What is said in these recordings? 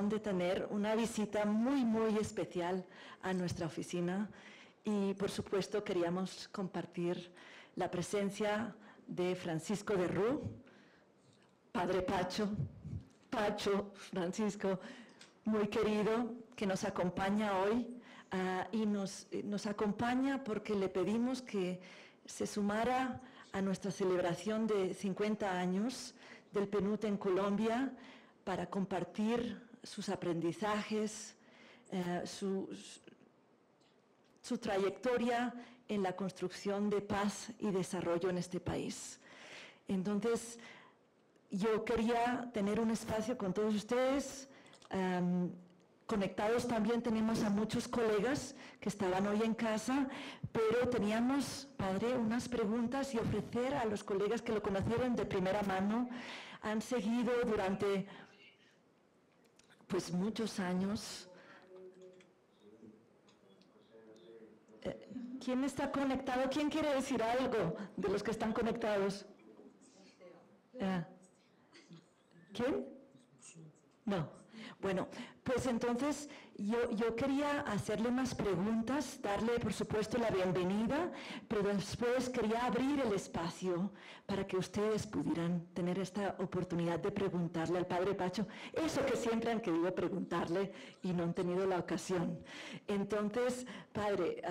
ocasión de tener una visita muy, muy especial a nuestra oficina. Y, por supuesto, queríamos compartir la presencia de Francisco de Rú, Padre Pacho, Pacho, Francisco, muy querido, que nos acompaña hoy ah, y nos, nos acompaña porque le pedimos que se sumara a nuestra celebración de 50 años del PNUT en Colombia para compartir sus aprendizajes, eh, su, su trayectoria en la construcción de paz y desarrollo en este país. Entonces, yo quería tener un espacio con todos ustedes. conectados también tenemos a muchos colegas que estaban hoy en casa, pero teníamos, padre, unas preguntas y ofrecer a los colegas que lo conocieron de primera mano, han seguido durante pues muchos años. Eh, ¿Quién está conectado? ¿Quién quiere decir algo de los que están conectados? Ah. ¿Quién? No. Bueno, pues entonces yo, yo, quería hacerle más preguntas, darle por supuesto la bienvenida, pero después quería abrir el espacio para que ustedes pudieran tener esta oportunidad de preguntarle al Padre Pacho eso que siempre han querido preguntarle y no han tenido la ocasión. Entonces, Padre,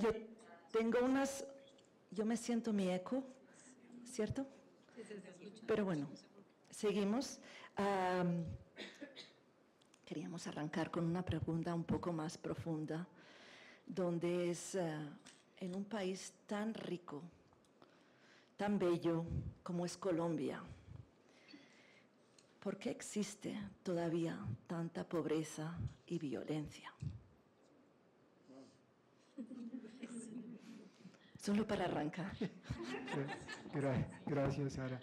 yo tengo unas, yo me siento mi eco, ¿cierto? Pero bueno, seguimos. Queríamos arrancar con una pregunta un poco más profunda, donde es eh, en un país tan rico, tan bello como es Colombia, ¿por qué existe todavía tanta pobreza y violencia? Solo para arrancar. Gracias, Sara.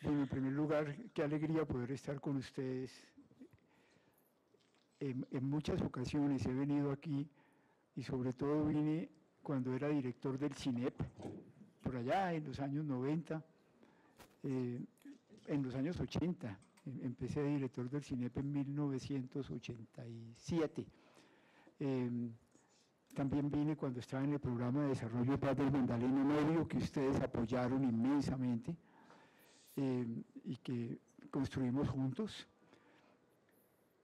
Bueno, en primer lugar, qué alegría poder estar con ustedes. En, muchas ocasiones he venido aquí y sobre todo vine cuando era director del CINEP, por allá en los años 90, eh, en los años 80. Empecé de director del CINEP en 1987. Eh, también vine cuando estaba en el programa de desarrollo de paz del Magdalena Medio, que ustedes apoyaron inmensamente. Eh, y que construimos juntos.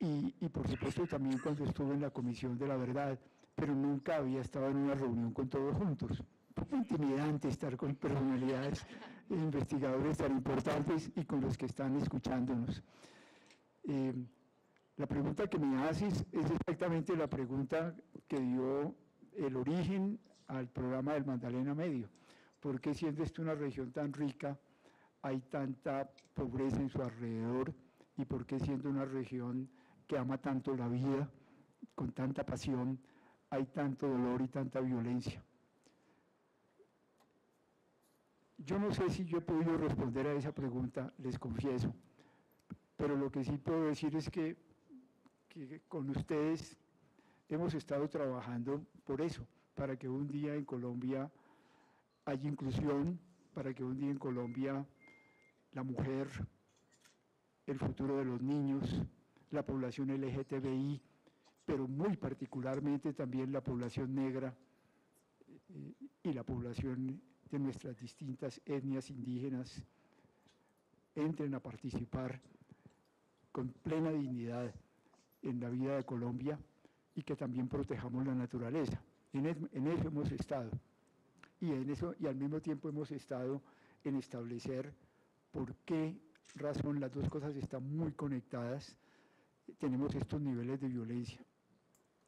Y, y, por supuesto también cuando estuve en la Comisión de la Verdad, pero nunca había estado en una reunión con todos juntos. Intimidante estar con personalidades e investigadores tan importantes y con los que están escuchándonos. Eh, la pregunta que me haces es exactamente la pregunta que dio el origen al programa del Magdalena Medio. ¿Por qué siendo esto una región tan rica, hay tanta pobreza en su alrededor y por qué siendo una región que ama tanto la vida, con tanta pasión, hay tanto dolor y tanta violencia. Yo no sé si yo he podido responder a esa pregunta, les confieso, pero lo que sí puedo decir es que, que con ustedes hemos estado trabajando por eso, para que un día en Colombia haya inclusión, para que un día en Colombia la mujer, el futuro de los niños, la población LGTBI, pero muy particularmente también la población negra eh, y la población de nuestras distintas etnias indígenas entren a participar con plena dignidad en la vida de Colombia y que también protejamos la naturaleza. En, en eso hemos estado. Y, en eso, y al mismo tiempo hemos estado en establecer por qué razón las dos cosas están muy conectadas, tenemos estos niveles de violencia.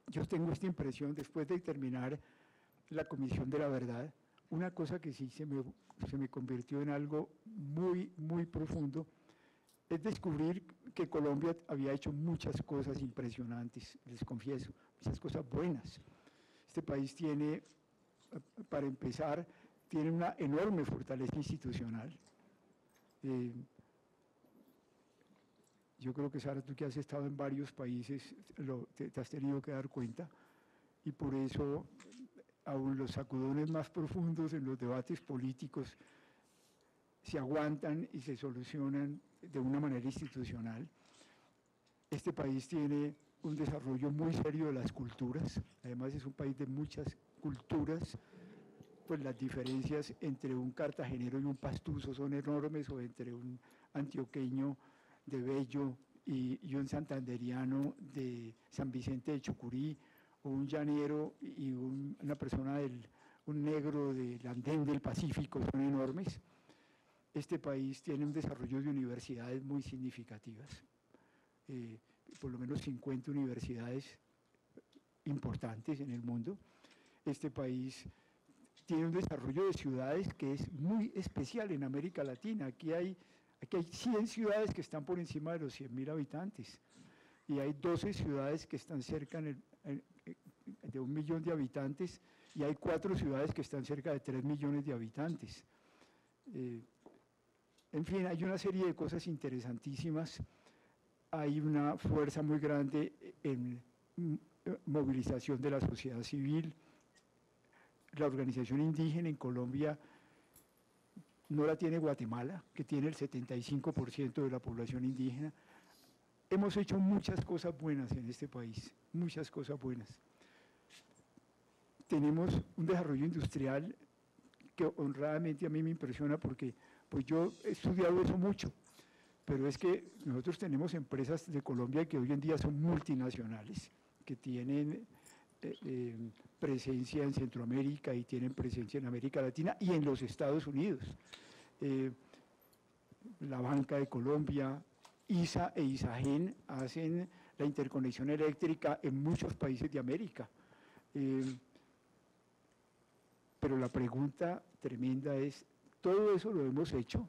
Yo tengo esta impresión, después de terminar la Comisión de la Verdad, una cosa que sí se me, se me convirtió en algo muy, muy profundo, es descubrir que Colombia había hecho muchas cosas impresionantes, les confieso, muchas cosas buenas. Este país tiene, para empezar, tiene una enorme fortaleza institucional, eh, yo creo que Sara, tú que has estado en varios países, te, has tenido que dar cuenta y por eso aún los sacudones más profundos en los debates políticos se aguantan y se solucionan de una manera institucional. Este país tiene un desarrollo muy serio de las culturas, además es un país de muchas culturas, pues las diferencias entre un cartagenero y un pastuso son enormes, o entre un antioqueño de Bello y, un santanderiano de San Vicente de Chucurí, o un llanero y una persona del, un negro del andén del Pacífico, son enormes. Este país tiene un desarrollo de universidades muy significativas, eh, por lo menos 50 universidades importantes en el mundo. Este país tiene un desarrollo de ciudades que es muy especial en América Latina. Aquí hay, aquí hay 100 ciudades que están por encima de los 100.000 habitantes y hay 12 ciudades que están cerca de un millón de habitantes y hay cuatro ciudades que están cerca de 3 millones de habitantes. Eh, en fin, hay una serie de cosas interesantísimas. Hay una fuerza muy grande en movilización de la sociedad civil. La organización indígena en Colombia no la tiene Guatemala, que tiene el 75% de la población indígena. Hemos hecho muchas cosas buenas en este país, muchas cosas buenas. Tenemos un desarrollo industrial que honradamente a mí me impresiona porque pues yo he estudiado eso mucho, pero es que nosotros tenemos empresas de Colombia que hoy en día son multinacionales, que tienen eh, eh, presencia en Centroamérica y tienen presencia en América Latina y en los Estados Unidos. Eh, la Banca de Colombia, ISA e ISAGEN hacen la interconexión eléctrica en muchos países de América. pero la pregunta tremenda es, todo eso lo hemos hecho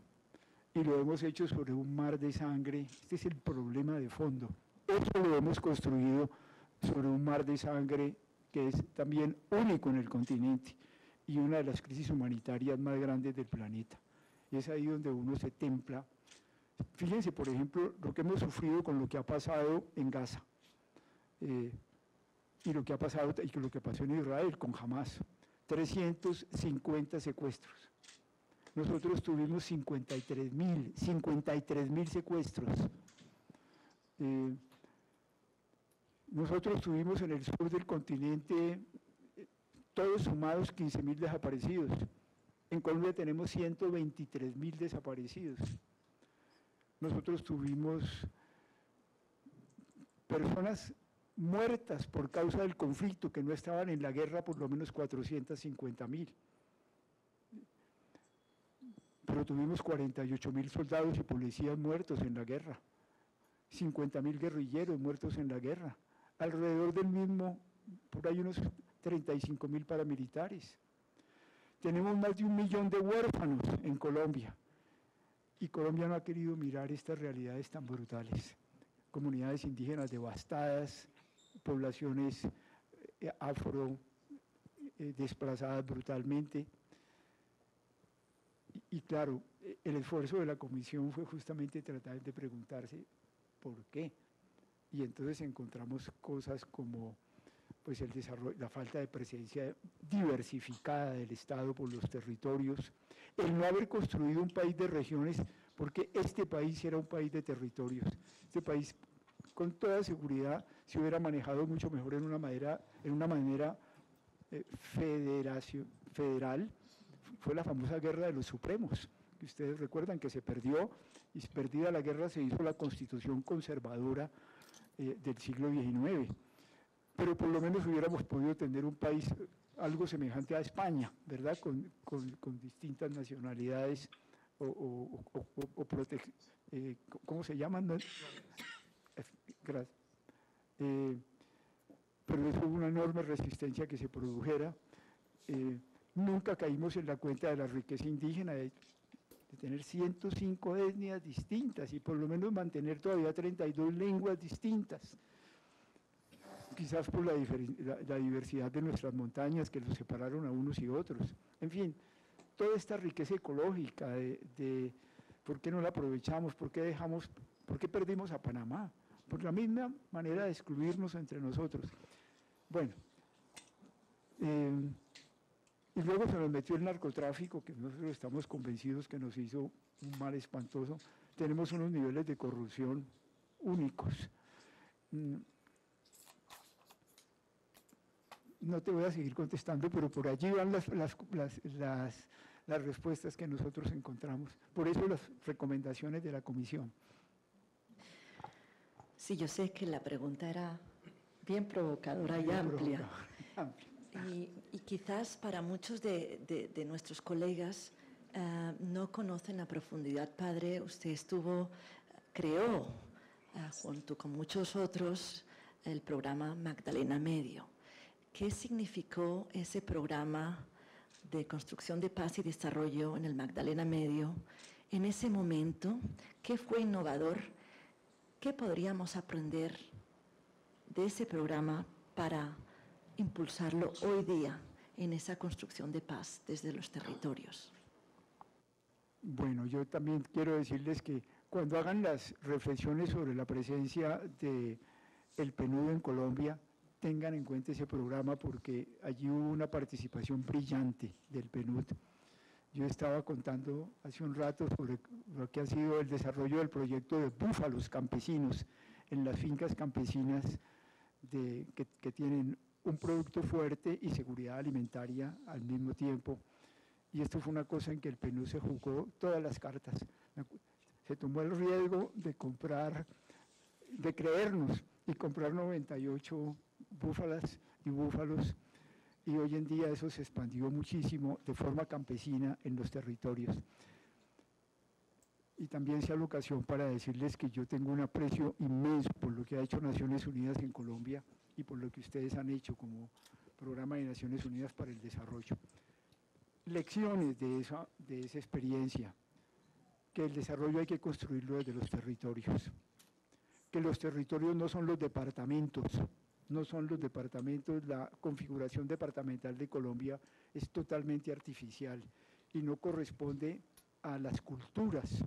y lo hemos hecho sobre un mar de sangre. Este es el problema de fondo. Esto lo hemos construido sobre un mar de sangre que es también único en el continente y una de las crisis humanitarias más grandes del planeta. Y es ahí donde uno se templa. Fíjense, por ejemplo, lo que hemos sufrido con lo que ha pasado en Gaza eh, y lo que ha pasado y lo que pasó en Israel con Hamas. 350 secuestros nosotros tuvimos 53 mil, 53 mil secuestros. Eh, nosotros tuvimos en el sur del continente, todos sumados, 15 mil desaparecidos. En Colombia tenemos 123 mil desaparecidos. Nosotros tuvimos personas muertas por causa del conflicto que no estaban en la guerra, por lo menos 450 mil pero tuvimos 48 mil soldados y policías muertos en la guerra, 50 mil guerrilleros muertos en la guerra, alrededor del mismo, por ahí unos 35 mil paramilitares. Tenemos más de un millón de huérfanos en Colombia y Colombia no ha querido mirar estas realidades tan brutales. Comunidades indígenas devastadas, poblaciones eh, afro eh, desplazadas brutalmente, y, claro, el esfuerzo de la comisión fue justamente tratar de preguntarse por qué. Y entonces encontramos cosas como pues el desarrollo, la falta de presencia diversificada del Estado por los territorios, el no haber construido un país de regiones, porque este país era un país de territorios. Este país, con toda seguridad, se hubiera manejado mucho mejor en una manera, en una manera eh, federación, federal, fue la famosa guerra de los supremos, que ustedes recuerdan que se perdió, y perdida la guerra se hizo la constitución conservadora eh, del siglo XIX. Pero por lo menos hubiéramos podido tener un país algo semejante a España, ¿verdad? Con, distintas nacionalidades o, o, eh, ¿cómo se llaman? Gracias. Eh, pero eso hubo una enorme resistencia que se produjera. Nunca caímos en la cuenta de la riqueza indígena, de, tener 105 etnias distintas y por lo menos mantener todavía 32 lenguas distintas. Quizás por la, diversidad de nuestras montañas que los separaron a unos y otros. En fin, toda esta riqueza ecológica de, por qué no la aprovechamos, por qué dejamos, por qué perdimos a Panamá, por la misma manera de excluirnos entre nosotros. Bueno, eh, y luego se nos metió el narcotráfico, que nosotros estamos convencidos que nos hizo un mal espantoso. Tenemos unos niveles de corrupción únicos. mm, no te voy a seguir contestando, pero por allí van las, las, las, las respuestas que nosotros encontramos. Por eso las recomendaciones de la comisión. Sí, yo sé que la pregunta era bien provocadora y amplia. Y, quizás para muchos de, nuestros colegas eh, no conocen a profundidad, padre, usted estuvo, creó, eh, junto con muchos otros, el programa Magdalena Medio. ¿Qué significó ese programa de construcción de paz y desarrollo en el Magdalena Medio en ese momento? ¿Qué fue innovador? ¿Qué podríamos aprender de ese programa para impulsarlo hoy día en esa construcción de paz desde los territorios? Bueno, yo también quiero decirles que cuando hagan las reflexiones sobre la presencia de el PNUD en Colombia, tengan en cuenta ese programa porque allí hubo una participación brillante del PNUD. Yo estaba contando hace un rato sobre lo que ha sido el desarrollo del proyecto de búfalos campesinos en las fincas campesinas de, que, que tienen un producto fuerte y seguridad alimentaria al mismo tiempo. Y esto fue una cosa en que el PNUD se jugó todas las cartas. Se tomó el riesgo de comprar, de creernos y comprar 98 búfalas y búfalos, y hoy en día eso se expandió muchísimo de forma campesina en los territorios. Y también sea la ocasión para decirles que yo tengo un aprecio inmenso por lo que ha hecho Naciones Unidas en Colombia y por lo que ustedes han hecho como programa de Naciones Unidas para el Desarrollo. Lecciones de esa, de esa experiencia, que el desarrollo hay que construirlo desde los territorios, que los territorios no son los departamentos, no son los departamentos, la configuración departamental de Colombia es totalmente artificial y no corresponde a las culturas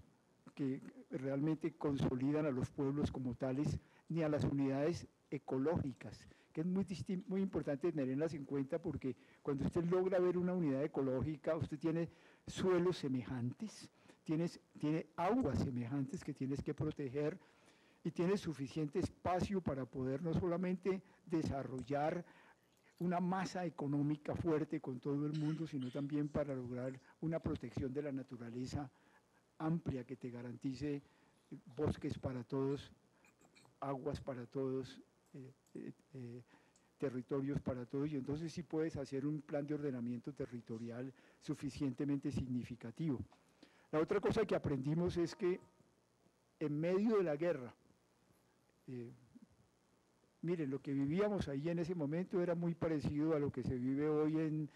que realmente consolidan a los pueblos como tales, ni a las unidades ecológicas, que es muy, muy importante tenerlas en cuenta porque cuando usted logra ver una unidad ecológica, usted tiene suelos semejantes, tienes, tiene aguas semejantes que tienes que proteger, y tiene suficiente espacio para poder no solamente desarrollar una masa económica fuerte con todo el mundo, sino también para lograr una protección de la naturaleza amplia que te garantice bosques para todos, aguas para todos, eh, eh, eh, territorios para todos, y entonces sí puedes hacer un plan de ordenamiento territorial suficientemente significativo. La otra cosa que aprendimos es que en medio de la guerra, miren, lo que vivíamos ahí en ese momento era muy parecido a lo que se vive hoy en,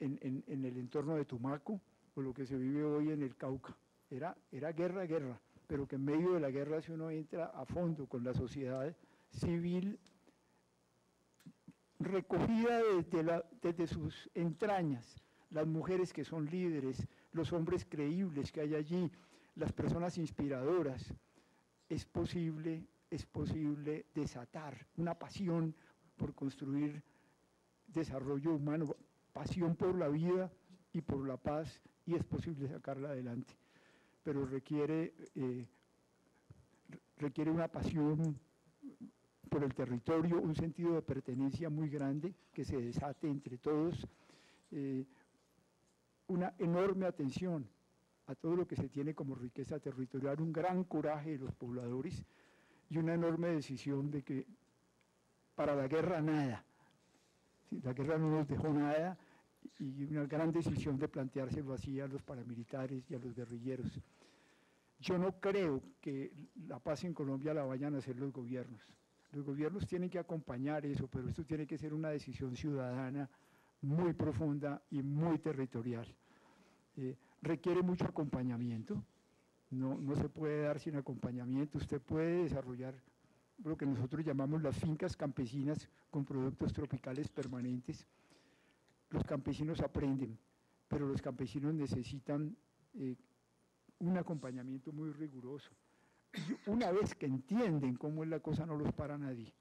el entorno de Tumaco o lo que se vive hoy en el Cauca. Era, era guerra, guerra, pero que en medio de la guerra si uno entra a fondo con la sociedad civil recogida desde, sus entrañas, las mujeres que son líderes, los hombres creíbles que hay allí, las personas inspiradoras, es posible es posible desatar una pasión por construir desarrollo humano, pasión por la vida y por la paz, y es posible sacarla adelante. Pero requiere, eh, requiere una pasión por el territorio, un sentido de pertenencia muy grande que se desate entre todos, eh, una enorme atención a todo lo que se tiene como riqueza territorial, un gran coraje de los pobladores, y una enorme decisión de que para la guerra nada. La guerra no nos dejó nada y una gran decisión de planteárselo así a los paramilitares y a los guerrilleros. Yo no creo que la paz en Colombia la vayan a hacer los gobiernos. Los gobiernos tienen que acompañar eso, pero esto tiene que ser una decisión ciudadana muy profunda y muy territorial. Eh, requiere mucho acompañamiento, no, no se puede dar sin acompañamiento. Usted puede desarrollar lo que nosotros llamamos las fincas campesinas con productos tropicales permanentes. Los campesinos aprenden, pero los campesinos necesitan eh, un acompañamiento muy riguroso. una vez que entienden cómo es la cosa, no los para nadie,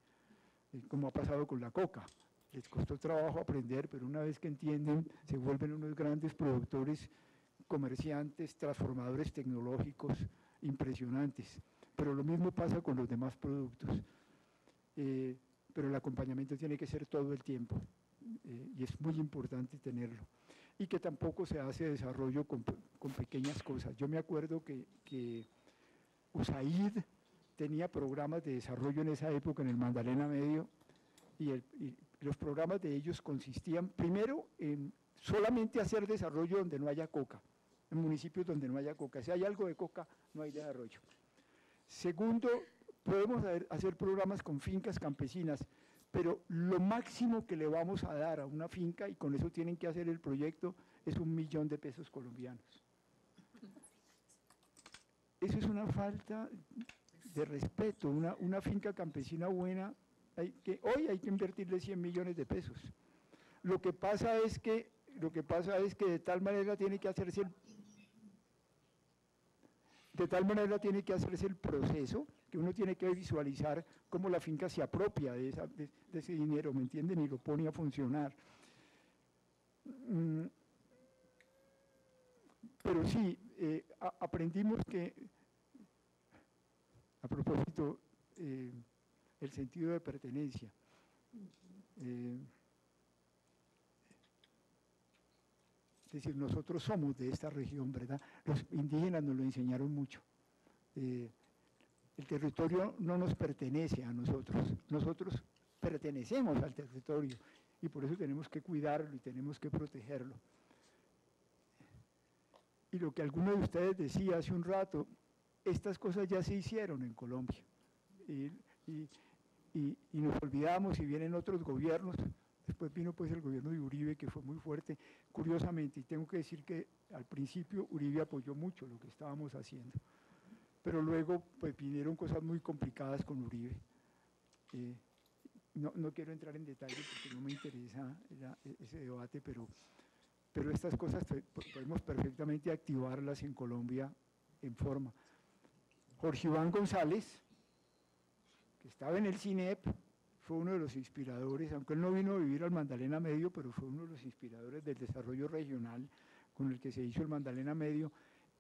eh, como ha pasado con la coca. Les costó trabajo aprender, pero una vez que entienden, se vuelven unos grandes productores comerciantes, transformadores tecnológicos impresionantes, pero lo mismo pasa con los demás productos. eh, pero el acompañamiento tiene que ser todo el tiempo eh, y es muy importante tenerlo. Y que tampoco se hace desarrollo con, pequeñas cosas. Yo me acuerdo que, que USAID tenía programas de desarrollo en esa época en el Magdalena Medio y, y los programas de ellos consistían primero en solamente hacer desarrollo donde no haya coca, en municipios donde no haya coca. Si hay algo de coca, no hay desarrollo. Segundo, podemos hacer programas con fincas campesinas, pero lo máximo que le vamos a dar a una finca, y con eso tienen que hacer el proyecto, es un millón de pesos colombianos. Eso es una falta de respeto. Una, una finca campesina buena, que, hoy hay que invertirle 100 millones de pesos. Lo que pasa es que, lo que, pasa es que de tal manera tiene que hacerse el, de tal manera tiene que hacerse el proceso que uno tiene que visualizar cómo la finca se apropia de, ese dinero, ¿me entienden? Y lo pone a funcionar. Mm. Pero sí, eh, aprendimos que, a propósito, eh, el sentido de pertenencia. Eh, es decir, nosotros somos de esta región, ¿verdad? Los indígenas nos lo enseñaron mucho el territorio no nos pertenece a nosotros, nosotros pertenecemos al territorio y por eso tenemos que cuidarlo y tenemos que protegerlo. Y lo que alguno de ustedes decía hace un rato, estas cosas ya se hicieron en Colombia. Y, nos olvidamos y vienen otros gobiernos, después vino pues el gobierno de Uribe que fue muy fuerte, curiosamente, y tengo que decir que al principio Uribe apoyó mucho lo que estábamos haciendo pero luego pues vinieron cosas muy complicadas con Uribe. Eh, no, no, quiero entrar en detalle porque no me interesa ese debate, pero, pero estas cosas podemos perfectamente activarlas en Colombia en forma. Jorge Iván González, que estaba en el CINEP, fue uno de los inspiradores, aunque él no vino a vivir al Magdalena Medio, pero fue uno de los inspiradores del desarrollo regional con el que se hizo el Magdalena Medio,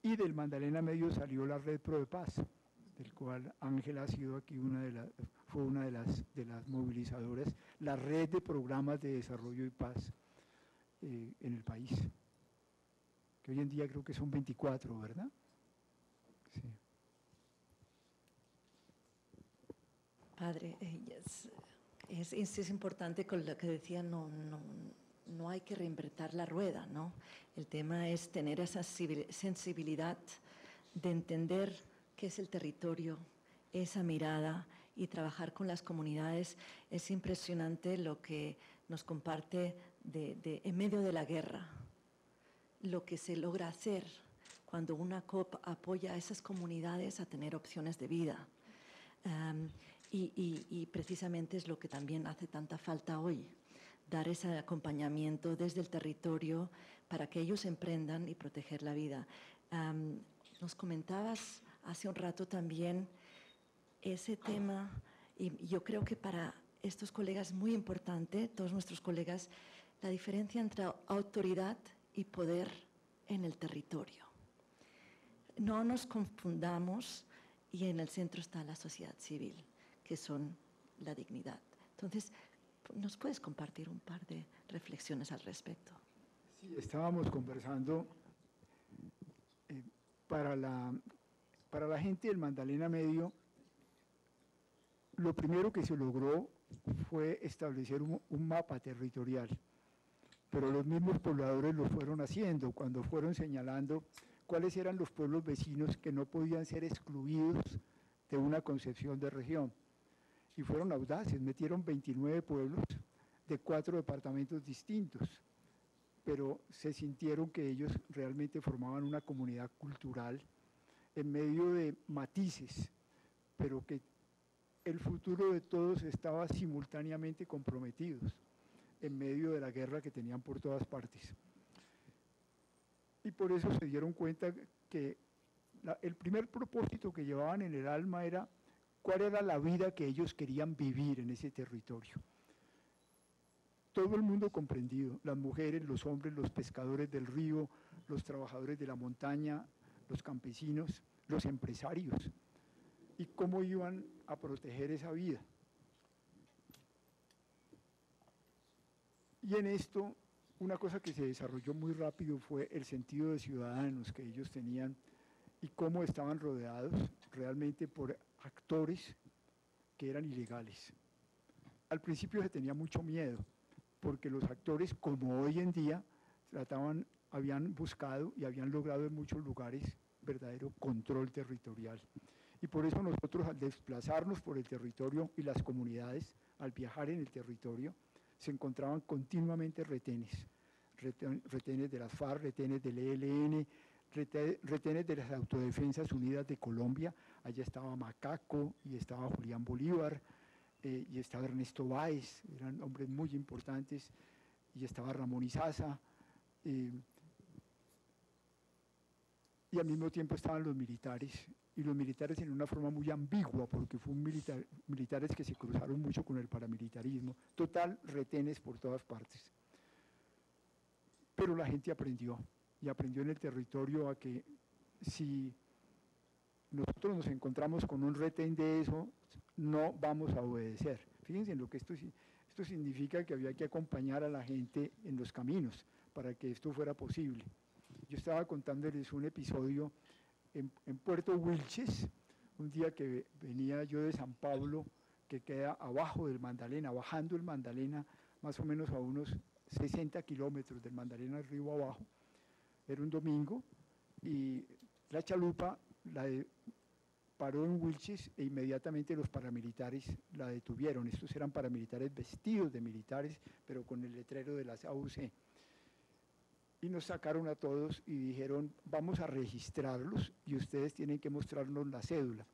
y del Magdalena Medio salió la Red Pro de Paz, del cual Ángela ha sido aquí una de las, fue una de las, de las movilizadoras, la red de programas de desarrollo y paz eh, en el país, que hoy en día creo que son 24, ¿verdad? Padre, eh, es, es, importante con lo que decía, no, no, no hay que reinventar la rueda, ¿no? El tema es tener esa sensibilidad de entender qué es el territorio, esa mirada y trabajar con las comunidades. Es impresionante lo que nos comparte en medio de la guerra, lo que se logra hacer cuando una COP apoya a esas comunidades a tener opciones de vida. y precisamente es lo que también hace tanta falta hoy dar ese acompañamiento desde el territorio para que ellos emprendan y proteger la vida. nos comentabas hace un rato también ese tema, y yo creo que para estos colegas es muy importante, todos nuestros colegas, la diferencia entre autoridad y poder en el territorio. No nos confundamos y en el centro está la sociedad civil, que son la dignidad. Entonces, ¿Nos puedes compartir un par de reflexiones al respecto? Sí, estábamos conversando eh, para, la, para la gente del Magdalena Medio, lo primero que se logró fue establecer un, un mapa territorial, pero los mismos pobladores lo fueron haciendo cuando fueron señalando cuáles eran los pueblos vecinos que no podían ser excluidos de una concepción de región y fueron audaces, metieron 29 pueblos de cuatro departamentos distintos, pero se sintieron que ellos realmente formaban una comunidad cultural en medio de matices, pero que el futuro de todos estaba simultáneamente comprometidos en medio de la guerra que tenían por todas partes. Y por eso se dieron cuenta que el primer propósito que llevaban en el alma era cuál era la vida que ellos querían vivir en ese territorio. Todo el mundo comprendido, las mujeres, los hombres, los pescadores del río, los trabajadores de la montaña, los campesinos, los empresarios, y cómo iban a proteger esa vida. Y en esto, una cosa que se desarrolló muy rápido fue el sentido de ciudadanos que ellos tenían y cómo estaban rodeados realmente por actores que eran ilegales. Al principio se tenía mucho miedo, porque los actores, como hoy en día, trataban, habían buscado y habían logrado en muchos lugares verdadero control territorial. Y por eso nosotros al desplazarnos por el territorio y las comunidades, al viajar en el territorio, se encontraban continuamente retenes, retenes de las FARC, retenes del ELN, retenes de las Autodefensas Unidas de Colombia, allá estaba Macaco y estaba Julián Bolívar eh, y estaba Ernesto Báez, eran hombres muy importantes, y estaba Ramón Izaza, eh, y al mismo tiempo estaban los militares, y los militares en una forma muy ambigua, porque fueron militar, militares que se cruzaron mucho con el paramilitarismo, total retenes por todas partes. Pero la gente aprendió, y aprendió en el territorio a que si nosotros nos encontramos con un retén de eso, no vamos a obedecer. Fíjense en lo que esto, esto significa que había que acompañar a la gente en los caminos para que esto fuera posible. Yo estaba contándoles un episodio en, Puerto Wilches, un día que venía yo de San Pablo, que queda abajo del Magdalena, bajando el Magdalena, más o menos a unos 60 kilómetros del Magdalena río abajo. Era un domingo y la chalupa la paró en Wilches e inmediatamente los paramilitares la detuvieron. Estos eran paramilitares vestidos de militares, pero con el letrero de las AUC y nos sacaron a todos y dijeron, vamos a registrarlos y ustedes tienen que mostrarnos la cédula.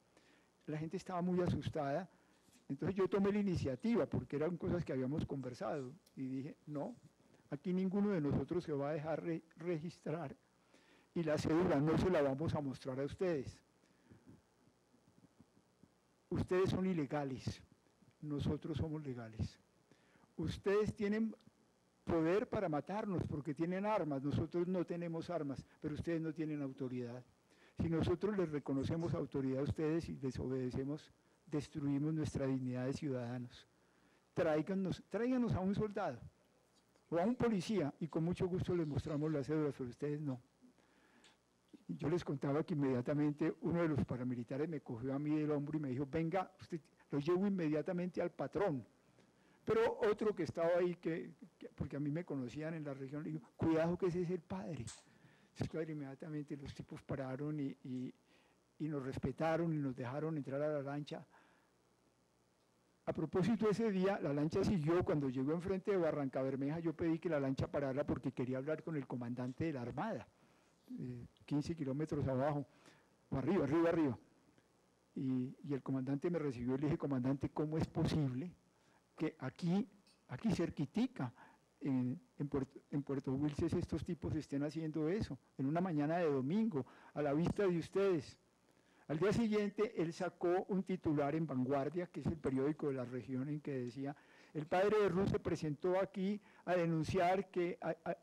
La gente estaba muy asustada, entonces yo tomé la iniciativa porque eran cosas que habíamos conversado y dije, no, aquí ninguno de nosotros se va a dejar registrar y la cédula no se la vamos a mostrar a ustedes. Ustedes son ilegales, nosotros somos legales. Ustedes tienen poder para matarnos porque tienen armas, nosotros no tenemos armas, pero ustedes no tienen autoridad. Si nosotros les reconocemos autoridad a ustedes y les obedecemos, destruimos nuestra dignidad de ciudadanos. Tráiganos, tráiganos a un soldado o a un policía y con mucho gusto les mostramos las cédulas, pero ustedes no. Yo les contaba que inmediatamente uno de los paramilitares me cogió a mí del hombro y me dijo, venga, usted lo llevo inmediatamente al patrón. Pero otro que estaba ahí, que, porque a mí me conocían en la región, le digo, cuidado que ese es el padre. Entonces, inmediatamente los tipos pararon y, y, nos respetaron y nos dejaron entrar a la lancha. A propósito, ese día la lancha siguió, cuando llegó enfrente de Barranca Bermeja, yo pedí que la lancha parara porque quería hablar con el comandante de la Armada, 15 eh, kilómetros abajo, o arriba, arriba, arriba. Y, el comandante me recibió y le dije, comandante, ¿cómo es posible que aquí, aquí cerquitica, en, en, Puerto, en Puerto estos tipos estén haciendo eso, en una mañana de domingo, a la vista de ustedes. Al día siguiente, él sacó un titular en Vanguardia, que es el periódico de la región, en que decía, el padre de Ruth se presentó aquí a denunciar que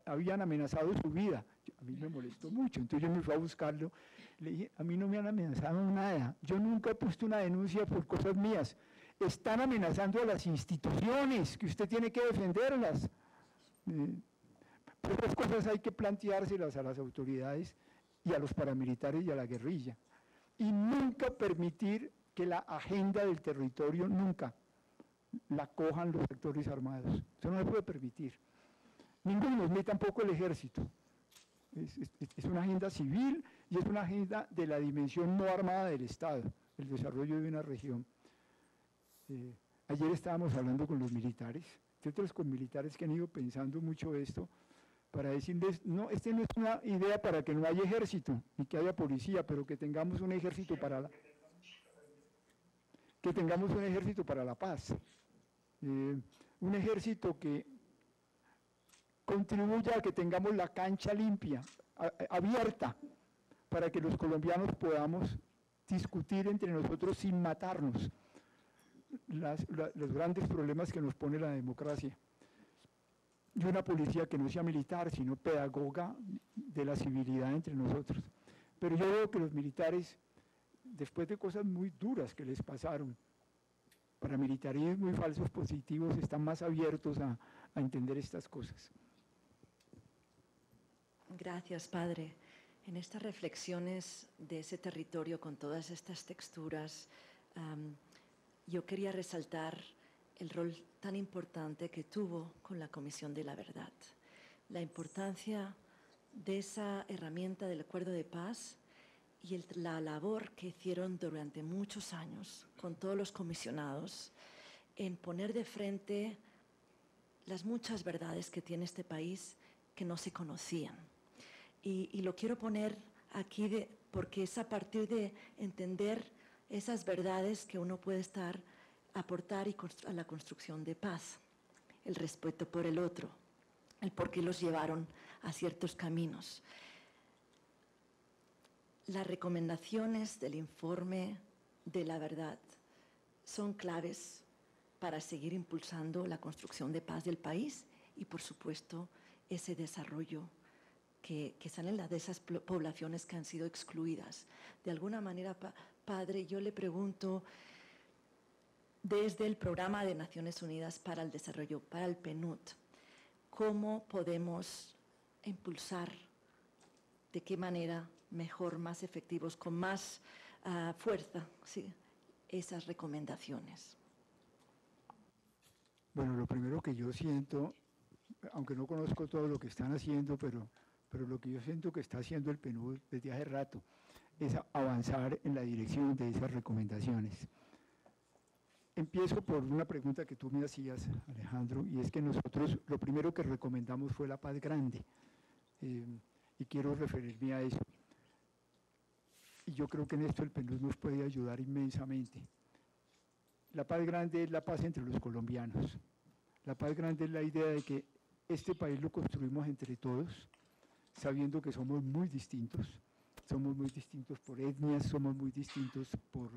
habían amenazado su vida. A mí me molestó mucho, entonces yo me fui a buscarlo. Le dije, a mí no me han amenazado nada. Yo nunca he puesto una denuncia por cosas mías están amenazando a las instituciones, que usted tiene que defenderlas. Eh, pero esas cosas hay que planteárselas a las autoridades y a los paramilitares y a la guerrilla. Y nunca permitir que la agenda del territorio, nunca, la cojan los sectores armados. Eso no se puede permitir. Ninguno, ni tampoco el ejército. Es, una agenda civil y es una agenda de la dimensión no armada del Estado, el desarrollo de una región. Eh, ayer estábamos hablando con los militares, de otros con militares que han ido pensando mucho esto, para decirles, no, esta no es una idea para que no haya ejército, ni que haya policía, pero que tengamos un ejército para la, que tengamos un ejército para la paz. Eh, un ejército que contribuya a que tengamos la cancha limpia, abierta, para que los colombianos podamos discutir entre nosotros sin matarnos los grandes problemas que nos pone la democracia. Y una policía que no sea militar, sino pedagoga de la civilidad entre nosotros. Pero yo veo que los militares, después de cosas muy duras que les pasaron, paramilitarismo y falsos positivos están más abiertos a, a entender estas cosas. Gracias, Padre. En estas reflexiones de ese territorio con todas estas texturas, yo quería resaltar el rol tan importante que tuvo con la Comisión de la Verdad, la importancia de esa herramienta del acuerdo de paz y la labor que hicieron durante muchos años con todos los comisionados en poner de frente las muchas verdades que tiene este país que no se conocían. Y, lo quiero poner aquí de, porque es a partir de entender esas verdades que uno puede estar aportar a la construcción de paz, el respeto por el otro, el por qué los llevaron a ciertos caminos. Las recomendaciones del informe de la verdad son claves para seguir impulsando la construcción de paz del país y, por supuesto, ese desarrollo que, que salen de esas poblaciones que han sido excluidas. De alguna manera, padre, yo le pregunto, desde el Programa de Naciones Unidas para el Desarrollo, para el PNUD, ¿cómo podemos impulsar, de qué manera mejor, más efectivos, con más ah, fuerza, esas recomendaciones? Bueno, lo primero que yo siento, aunque no conozco todo lo que están haciendo, pero, pero lo que yo siento que está haciendo el PNUD desde hace rato es avanzar en la dirección de esas recomendaciones. Empiezo por una pregunta que tú me hacías, Alejandro, y es que nosotros lo primero que recomendamos fue la paz grande, eh, y quiero referirme a eso. Y yo creo que en esto el PNUD nos puede ayudar inmensamente. La paz grande es la paz entre los colombianos. La paz grande es la idea de que este país lo construimos entre todos, sabiendo que somos muy distintos. Somos muy distintos por etnias, somos muy distintos por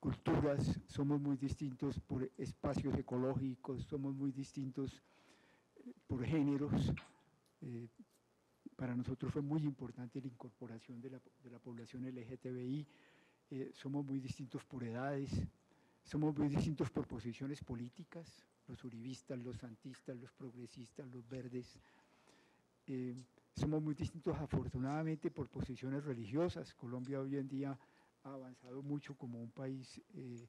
culturas, somos muy distintos por espacios ecológicos, somos muy distintos eh, por géneros. Eh, para nosotros fue muy importante la incorporación de la, población LGTBI. Eh, somos muy distintos por edades, somos muy distintos por posiciones políticas, los uribistas, los santistas, los progresistas, los verdes. Somos muy distintos afortunadamente por posiciones religiosas. Colombia hoy en día ha avanzado mucho como un país eh,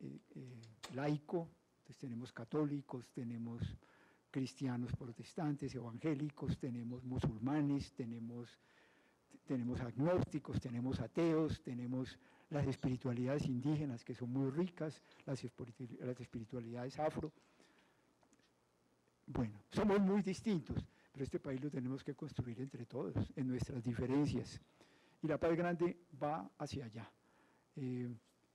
eh, laico, entonces tenemos católicos, tenemos cristianos protestantes, evangélicos, tenemos musulmanes, tenemos, tenemos agnósticos, tenemos ateos, tenemos las espiritualidades indígenas, que son muy ricas, las, espiritualidades afro. Bueno, somos muy distintos, pero este país lo tenemos que construir entre todos, en nuestras diferencias. Y la paz grande va hacia allá. Eh,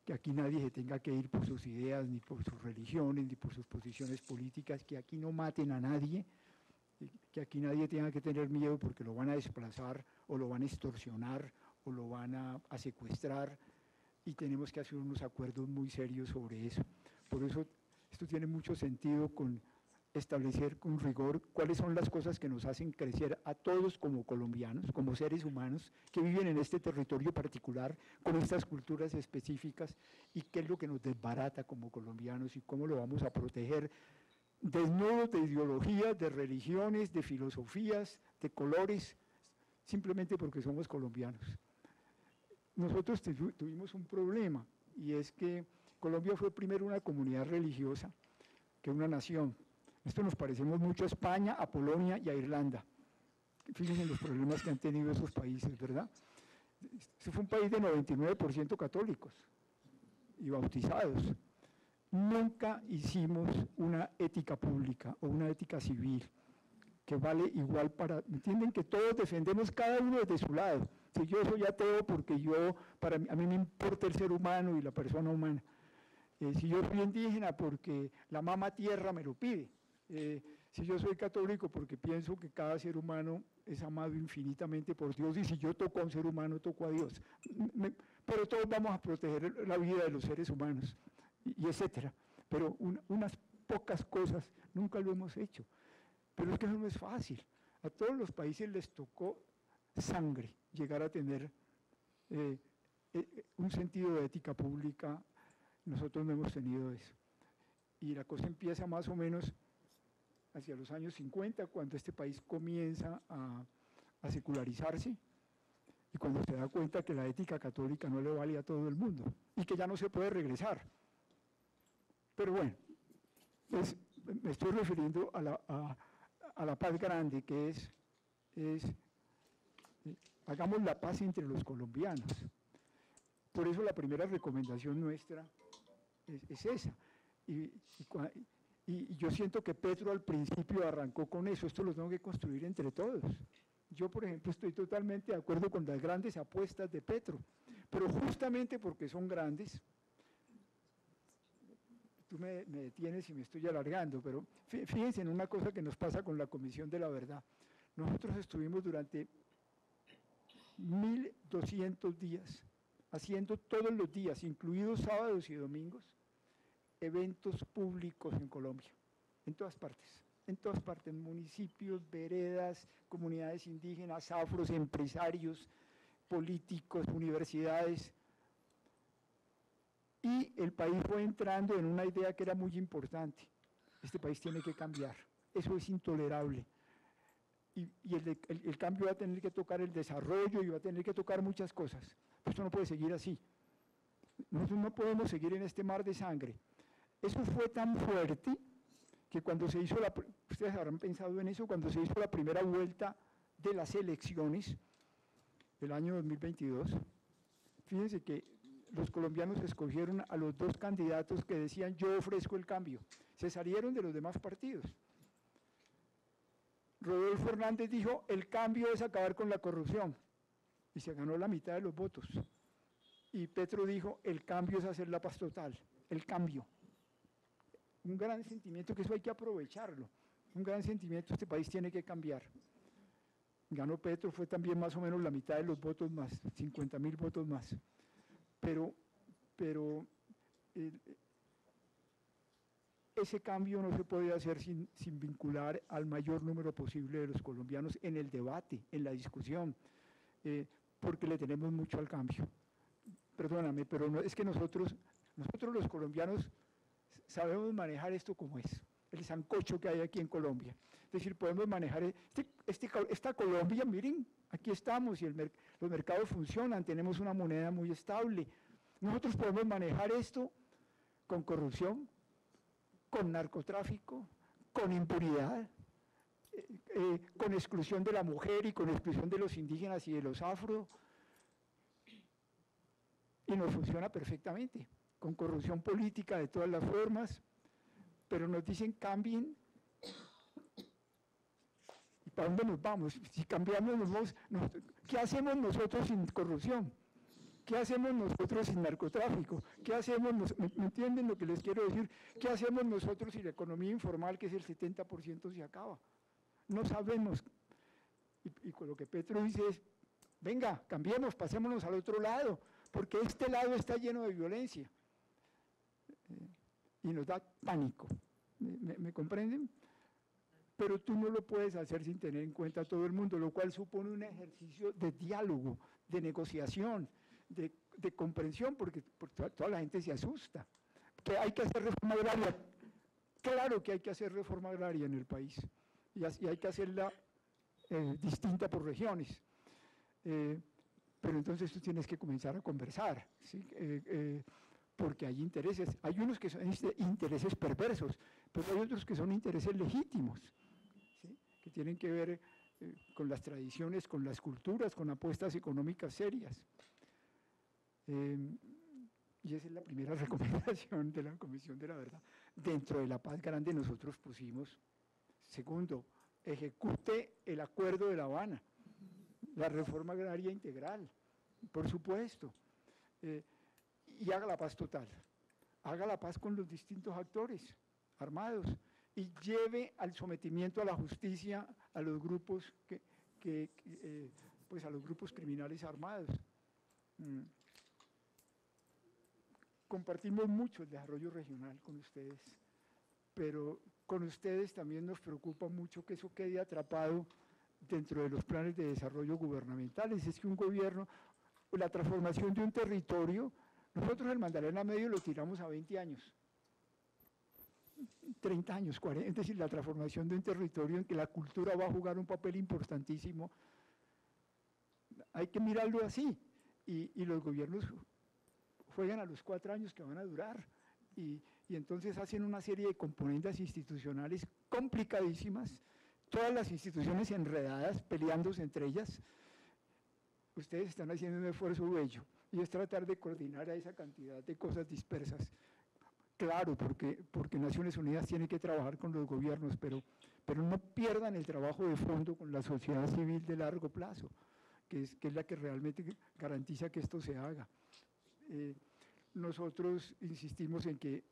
que aquí nadie se tenga que ir por sus ideas, ni por sus religiones, ni por sus posiciones políticas, que aquí no maten a nadie, eh, que aquí nadie tenga que tener miedo porque lo van a desplazar o lo van a extorsionar o lo van a secuestrar y tenemos que hacer unos acuerdos muy serios sobre eso. Por eso esto tiene mucho sentido con establecer con rigor cuáles son las cosas que nos hacen crecer a todos como colombianos, como seres humanos que viven en este territorio particular, con estas culturas específicas, y qué es lo que nos desbarata como colombianos y cómo lo vamos a proteger desnudos de ideologías, de religiones, de filosofías, de colores, simplemente porque somos colombianos nosotros tuvimos un problema y es que Colombia fue primero una comunidad religiosa que una nación. Esto nos parecemos mucho a España, a Polonia y a Irlanda. Fíjense los problemas que han tenido esos países, ¿verdad? Este fue un país de 99% católicos y bautizados. Nunca hicimos una ética pública o una ética civil que vale igual para... ¿Entienden que todos defendemos cada uno desde su lado? Si yo soy ateo porque yo, para mí, a mí me importa el ser humano y la persona humana. Eh, si yo soy indígena porque la mamá tierra me lo pide. Eh, si yo soy católico porque pienso que cada ser humano es amado infinitamente por Dios y si yo toco a un ser humano, toco a Dios. pero todos vamos a proteger la vida de los seres humanos y, etcétera. Pero unas pocas cosas nunca lo hemos hecho. Pero es que eso no es fácil. A todos los países les tocó sangre llegar a tener eh, eh, un sentido de ética pública, nosotros no hemos tenido eso. Y la cosa empieza más o menos hacia los años 50, cuando este país comienza a, secularizarse y cuando se da cuenta que la ética católica no le vale a todo el mundo y que ya no se puede regresar. Pero bueno, me estoy refiriendo a la, a, la, paz grande, que es, es eh, hagamos la paz entre los colombianos. Por eso la primera recomendación nuestra es, esa. Y, y, yo siento que Petro al principio arrancó con eso, esto lo tengo que construir entre todos. Yo, por ejemplo, estoy totalmente de acuerdo con las grandes apuestas de Petro, pero justamente porque son grandes, tú me, detienes y me estoy alargando, pero fíjense en una cosa que nos pasa con la Comisión de la Verdad. Nosotros estuvimos durante 1.200 días haciendo todos los días, incluidos sábados y domingos, eventos públicos en Colombia, en todas partes en todas partes, municipios, veredas, comunidades indígenas, afros, empresarios, políticos, universidades. Y el país fue entrando en una idea que era muy importante. Este país tiene que cambiar. Eso es intolerable. Y, el, cambio va a tener que tocar el desarrollo y va a tener que tocar muchas cosas. esto no puede seguir así. Nosotros no podemos seguir en este mar de sangre. Eso fue tan fuerte que cuando se hizo la, ustedes habrán pensado en eso, cuando se hizo la primera vuelta de las elecciones, el año 2022, fíjense que los colombianos escogieron a los dos candidatos que decían yo ofrezco el cambio, se salieron de los demás partidos. Rodolfo Hernández dijo el cambio es acabar con la corrupción y se ganó la mitad de los votos. Y Petro dijo el cambio es hacer la paz total, el cambio un gran sentimiento que eso hay que aprovecharlo, un gran sentimiento, este país tiene que cambiar. Ganó Petro, fue también más o menos la mitad de los votos más, 50 mil votos más. Pero, pero ese cambio no se puede hacer sin, vincular al mayor número posible de los colombianos en el debate, en la discusión, eh, porque le tenemos mucho al cambio. Perdóname, pero no, es que nosotros, nosotros los colombianos sabemos manejar esto como es, el sancocho que hay aquí en Colombia. Es decir, podemos manejar este, este esta Colombia, miren, aquí estamos y los mercados funcionan, tenemos una moneda muy estable. Nosotros podemos manejar esto con corrupción, con narcotráfico, con impunidad, eh, eh, con exclusión de la mujer y con exclusión de los indígenas y de los afro. Y nos funciona perfectamente con corrupción política de todas las formas, pero nos dicen cambien. ¿Y para dónde nos vamos? Si cambiamos, nos ¿qué hacemos nosotros sin corrupción? ¿Qué hacemos nosotros sin narcotráfico? ¿Qué hacemos, me, entienden lo que les quiero decir? ¿Qué hacemos nosotros si la economía informal, que es el 70%, se acaba? No sabemos. Y, y con lo que Petro dice es, venga, cambiemos, pasémonos al otro lado, porque este lado está lleno de violencia y nos da pánico. ¿Me, comprenden? Pero tú no lo puedes hacer sin tener en cuenta a todo el mundo, lo cual supone un ejercicio de diálogo, de negociación, de, comprensión, porque, toda, la gente se asusta. Que hay que hacer reforma agraria. Claro que hay que hacer reforma agraria en el país y, hay que hacerla eh, distinta por regiones. Eh, pero entonces tú tienes que comenzar a conversar. ¿sí? Eh, porque hay intereses. Hay unos que son intereses perversos, pero hay otros que son intereses legítimos, que tienen que ver eh, con las tradiciones, con las culturas, con apuestas económicas serias. Em, y esa es la primera recomendación de la Comisión de la Verdad. Dentro de la paz grande nosotros pusimos, segundo, ejecute el acuerdo de La Habana, la reforma agraria integral, por supuesto. Eh, y haga la paz total. Haga la paz con los distintos actores armados y lleve al sometimiento a la justicia a los grupos que, eh, pues a los grupos criminales armados. Mm. Compartimos mucho el desarrollo regional con ustedes, pero con ustedes también nos preocupa mucho que eso quede atrapado dentro de los planes de desarrollo gubernamentales. Es que un gobierno, la transformación de un territorio nosotros el Magdalena Medio lo tiramos a 20 años. 30 años, 40, es decir, la transformación de un territorio en que la cultura va a jugar un papel importantísimo. Hay que mirarlo así. Y, los gobiernos juegan a los cuatro años que van a durar. Y, y entonces hacen una serie de componentes institucionales complicadísimas, todas las instituciones enredadas, peleándose entre ellas. Ustedes están haciendo un esfuerzo bello y es tratar de coordinar a esa cantidad de cosas dispersas claro, porque, porque Naciones Unidas tiene que trabajar con los gobiernos, pero, pero no pierdan el trabajo de fondo con la sociedad civil de largo plazo, que es, que es la que realmente garantiza que esto se haga. Eh, nosotros insistimos en que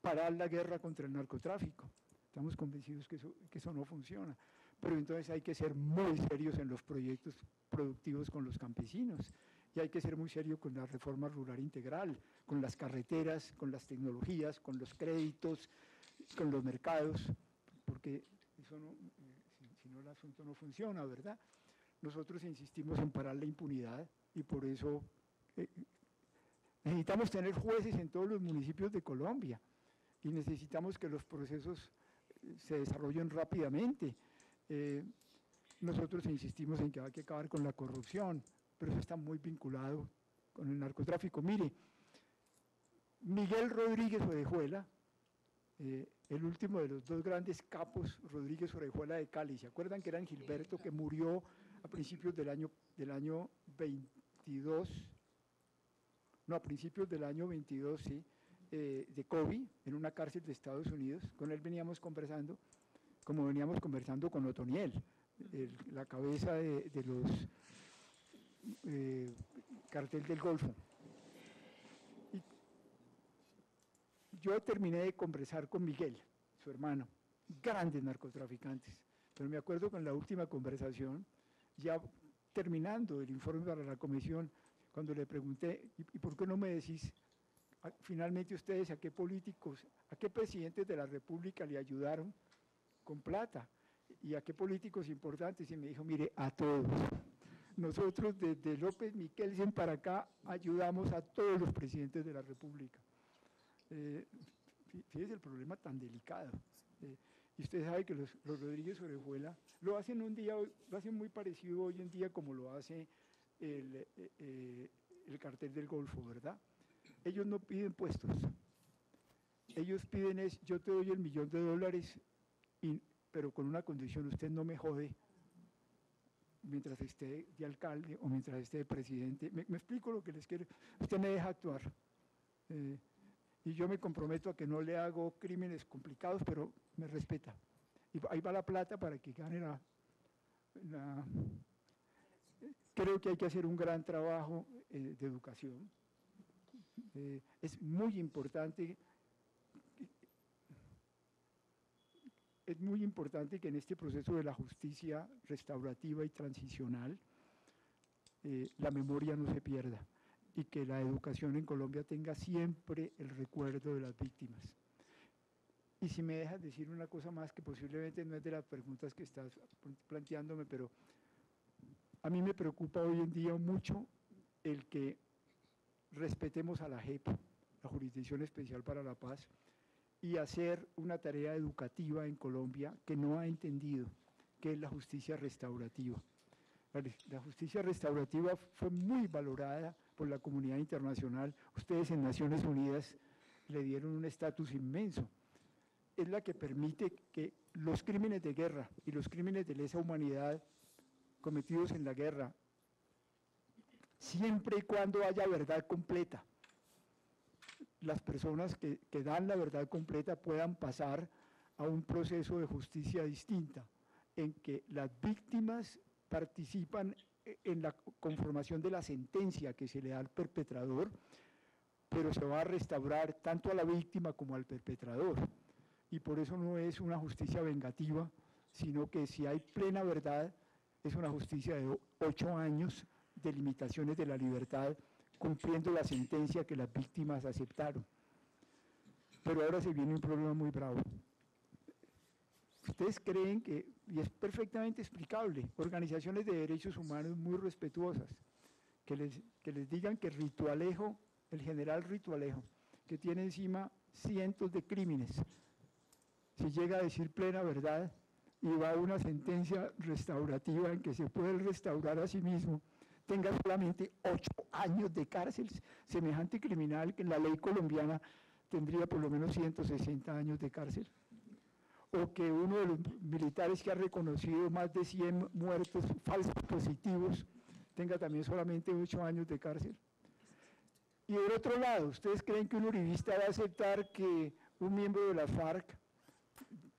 parar la guerra contra el narcotráfico. Estamos convencidos que eso, que eso no funciona. Pero entonces hay que ser muy serios en los proyectos productivos con los campesinos y hay que ser muy serio con la reforma rural integral, con las carreteras, con las tecnologías, con los créditos, con los mercados, porque eso no, si, no el asunto no funciona, ¿verdad? Nosotros insistimos en parar la impunidad y por eso eh, necesitamos tener jueces en todos los municipios de Colombia y necesitamos que los procesos eh, se desarrollen rápidamente. Eh, nosotros insistimos en que hay que acabar con la corrupción, pero eso está muy vinculado con el narcotráfico. Mire, Miguel Rodríguez Orejuela, eh, el último de los dos grandes capos, Rodríguez Orejuela de Cali, ¿se acuerdan que era en Gilberto que murió a principios del año, del año 22? No, a principios del año 22, sí, eh, de COVID, en una cárcel de Estados Unidos. Con él veníamos conversando, como veníamos conversando con Otoniel, la cabeza de los eh, cartel del Golfo. yo terminé de conversar con Miguel, su hermano, grandes narcotraficantes, pero me acuerdo con la última conversación, ya terminando el informe para la comisión, cuando le pregunté, ¿y, por qué no me decís finalmente ustedes a qué políticos, a qué presidentes de la República le ayudaron con plata? ¿Y a qué políticos importantes? Y me dijo, mire, a todos. Nosotros desde López Miquelsen para acá ayudamos a todos los presidentes de la República. Eh, fíjese el problema tan delicado. Eh, y usted sabe que los, Rodríguez Orejuela lo hacen un día, lo hacen muy parecido hoy en día como lo hace el, eh, el cartel del Golfo, ¿verdad? Ellos no piden puestos. Ellos piden es, yo te doy el millón de dólares, pero con una condición, usted no me jode mientras esté de alcalde o mientras esté de presidente. Me, explico lo que les quiero. Usted me deja actuar. Eh, y yo me comprometo a que no le hago crímenes complicados, pero me respeta. Y ahí va la plata para que gane la... creo que hay que hacer un gran trabajo eh, de educación. Eh, es muy importante es muy importante que en este proceso de la justicia restaurativa y transicional eh, la memoria no se pierda y que la educación en Colombia tenga siempre el recuerdo de las víctimas. Y si me dejas decir una cosa más que posiblemente no es de las preguntas que estás planteándome, pero a mí me preocupa hoy en día mucho el que respetemos a la JEP, la Jurisdicción Especial para la Paz, y hacer una tarea educativa en Colombia que no ha entendido, que es la justicia restaurativa. La justicia restaurativa fue muy valorada por la comunidad internacional. Ustedes en Naciones Unidas le dieron un estatus inmenso. Es la que permite que los crímenes de guerra y los crímenes de lesa humanidad cometidos en la guerra, siempre y cuando haya verdad completa, las personas que, dan la verdad completa puedan pasar a un proceso de justicia distinta, en que las víctimas participan en la conformación de la sentencia que se le da al perpetrador, pero se va a restaurar tanto a la víctima como al perpetrador. Y por eso no es una justicia vengativa, sino que si hay plena verdad, es una justicia de ocho años de limitaciones de la libertad cumpliendo la sentencia que las víctimas aceptaron. Pero ahora se viene un problema muy bravo. Ustedes creen que, y es perfectamente explicable, organizaciones de derechos humanos muy respetuosas, que les, que les digan que Ritualejo, el general Ritualejo, que tiene encima cientos de crímenes, si llega a decir plena verdad y va a una sentencia restaurativa en que se puede restaurar a sí mismo, tenga solamente ocho años de cárcel, semejante criminal que en la ley colombiana tendría por lo menos 160 años de cárcel. O que uno de los militares que ha reconocido más de 100 muertos falsos positivos tenga también solamente ocho años de cárcel. Y del otro lado, ¿ustedes creen que un uribista va a aceptar que un miembro de la FARC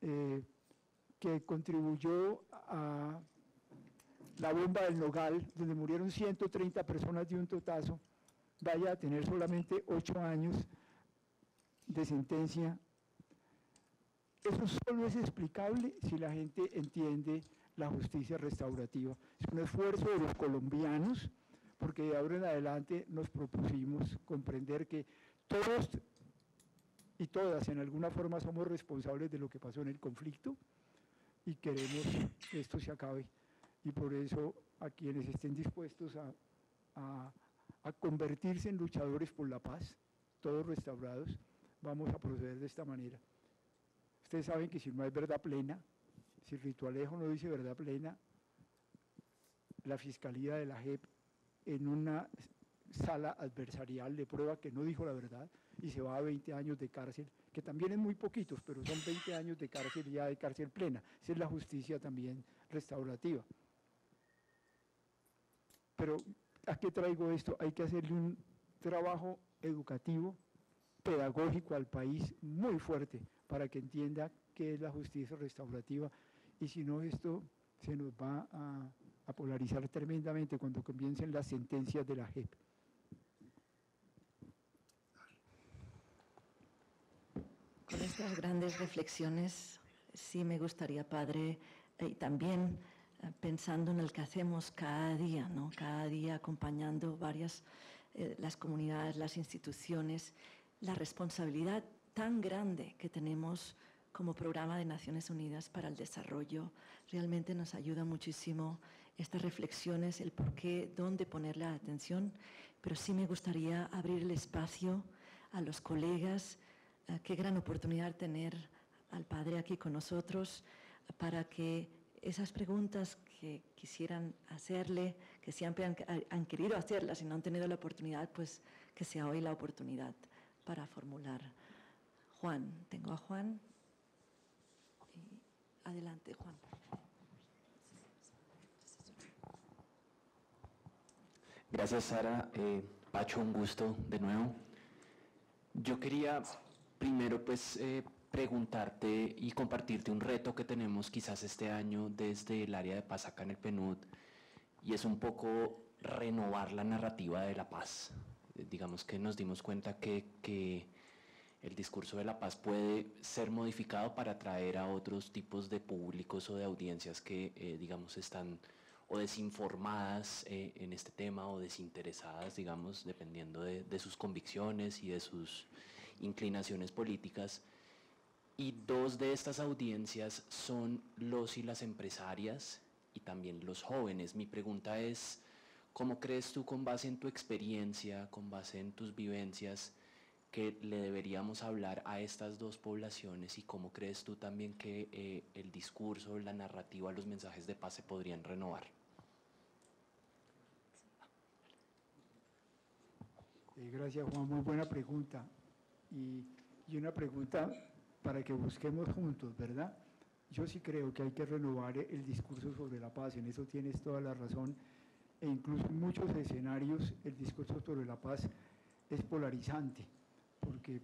eh, que contribuyó a la bomba del Nogal, donde murieron 130 personas de un totazo, vaya a tener solamente ocho años de sentencia. Eso solo es explicable si la gente entiende la justicia restaurativa. Es un esfuerzo de los colombianos, porque de ahora en adelante nos propusimos comprender que todos y todas en alguna forma somos responsables de lo que pasó en el conflicto y queremos que esto se acabe. Y por eso a quienes estén dispuestos a, a convertirse en luchadores por la paz, todos restaurados, vamos a proceder de esta manera. Ustedes saben que si no hay verdad plena, si ritualejo no dice verdad plena, la Fiscalía de la JEP en una sala adversarial le prueba que no dijo la verdad y se va a 20 años de cárcel, que también es muy poquitos, pero son 20 años de cárcel ya de cárcel plena. Esa es la justicia también restaurativa. Pero, ¿a qué traigo esto? Hay que hacerle un trabajo educativo, pedagógico al país muy fuerte para que entienda qué es la justicia restaurativa y si no esto se nos va a, polarizar tremendamente cuando comiencen las sentencias de la JEP. Con estas grandes reflexiones, sí me gustaría, Padre, eh, y también pensando en el que hacemos cada día, ¿no? cada día acompañando varias, eh, las comunidades, las instituciones, la responsabilidad tan grande que tenemos como programa de Naciones Unidas para el Desarrollo. Realmente nos ayuda muchísimo estas reflexiones, el por qué, dónde poner la atención, pero sí me gustaría abrir el espacio a los colegas. Qué gran oportunidad tener al Padre aquí con nosotros para que esas preguntas que quisieran hacerle, que siempre han, querido hacerlas y no han tenido la oportunidad, pues que sea hoy la oportunidad para formular. Juan, tengo a Juan. Adelante, Juan. Gracias, Sara. Eh, Pacho, un gusto de nuevo. Yo quería primero, pues, eh, preguntarte y compartirte un reto que tenemos quizás este año desde el área de paz acá en el PNUD, y es un poco renovar la narrativa de la paz. Eh, digamos que nos dimos cuenta que, que el discurso de la paz puede ser modificado para atraer a otros tipos de públicos o de audiencias que, eh, digamos, están o desinformadas eh, en este tema o desinteresadas, digamos, dependiendo de, de, sus convicciones y de sus inclinaciones políticas. Y dos de estas audiencias son los y las empresarias y también los jóvenes. Mi pregunta es, ¿cómo crees tú con base en tu experiencia, con base en tus vivencias, que le deberíamos hablar a estas dos poblaciones y cómo crees tú también que eh, el discurso, la narrativa, los mensajes de paz se podrían renovar? Eh, gracias Juan, muy buena pregunta. Y, y una pregunta para que busquemos juntos, ¿verdad? Yo sí creo que hay que renovar el discurso sobre la paz, en eso tienes toda la razón, e incluso en muchos escenarios el discurso sobre la paz es polarizante porque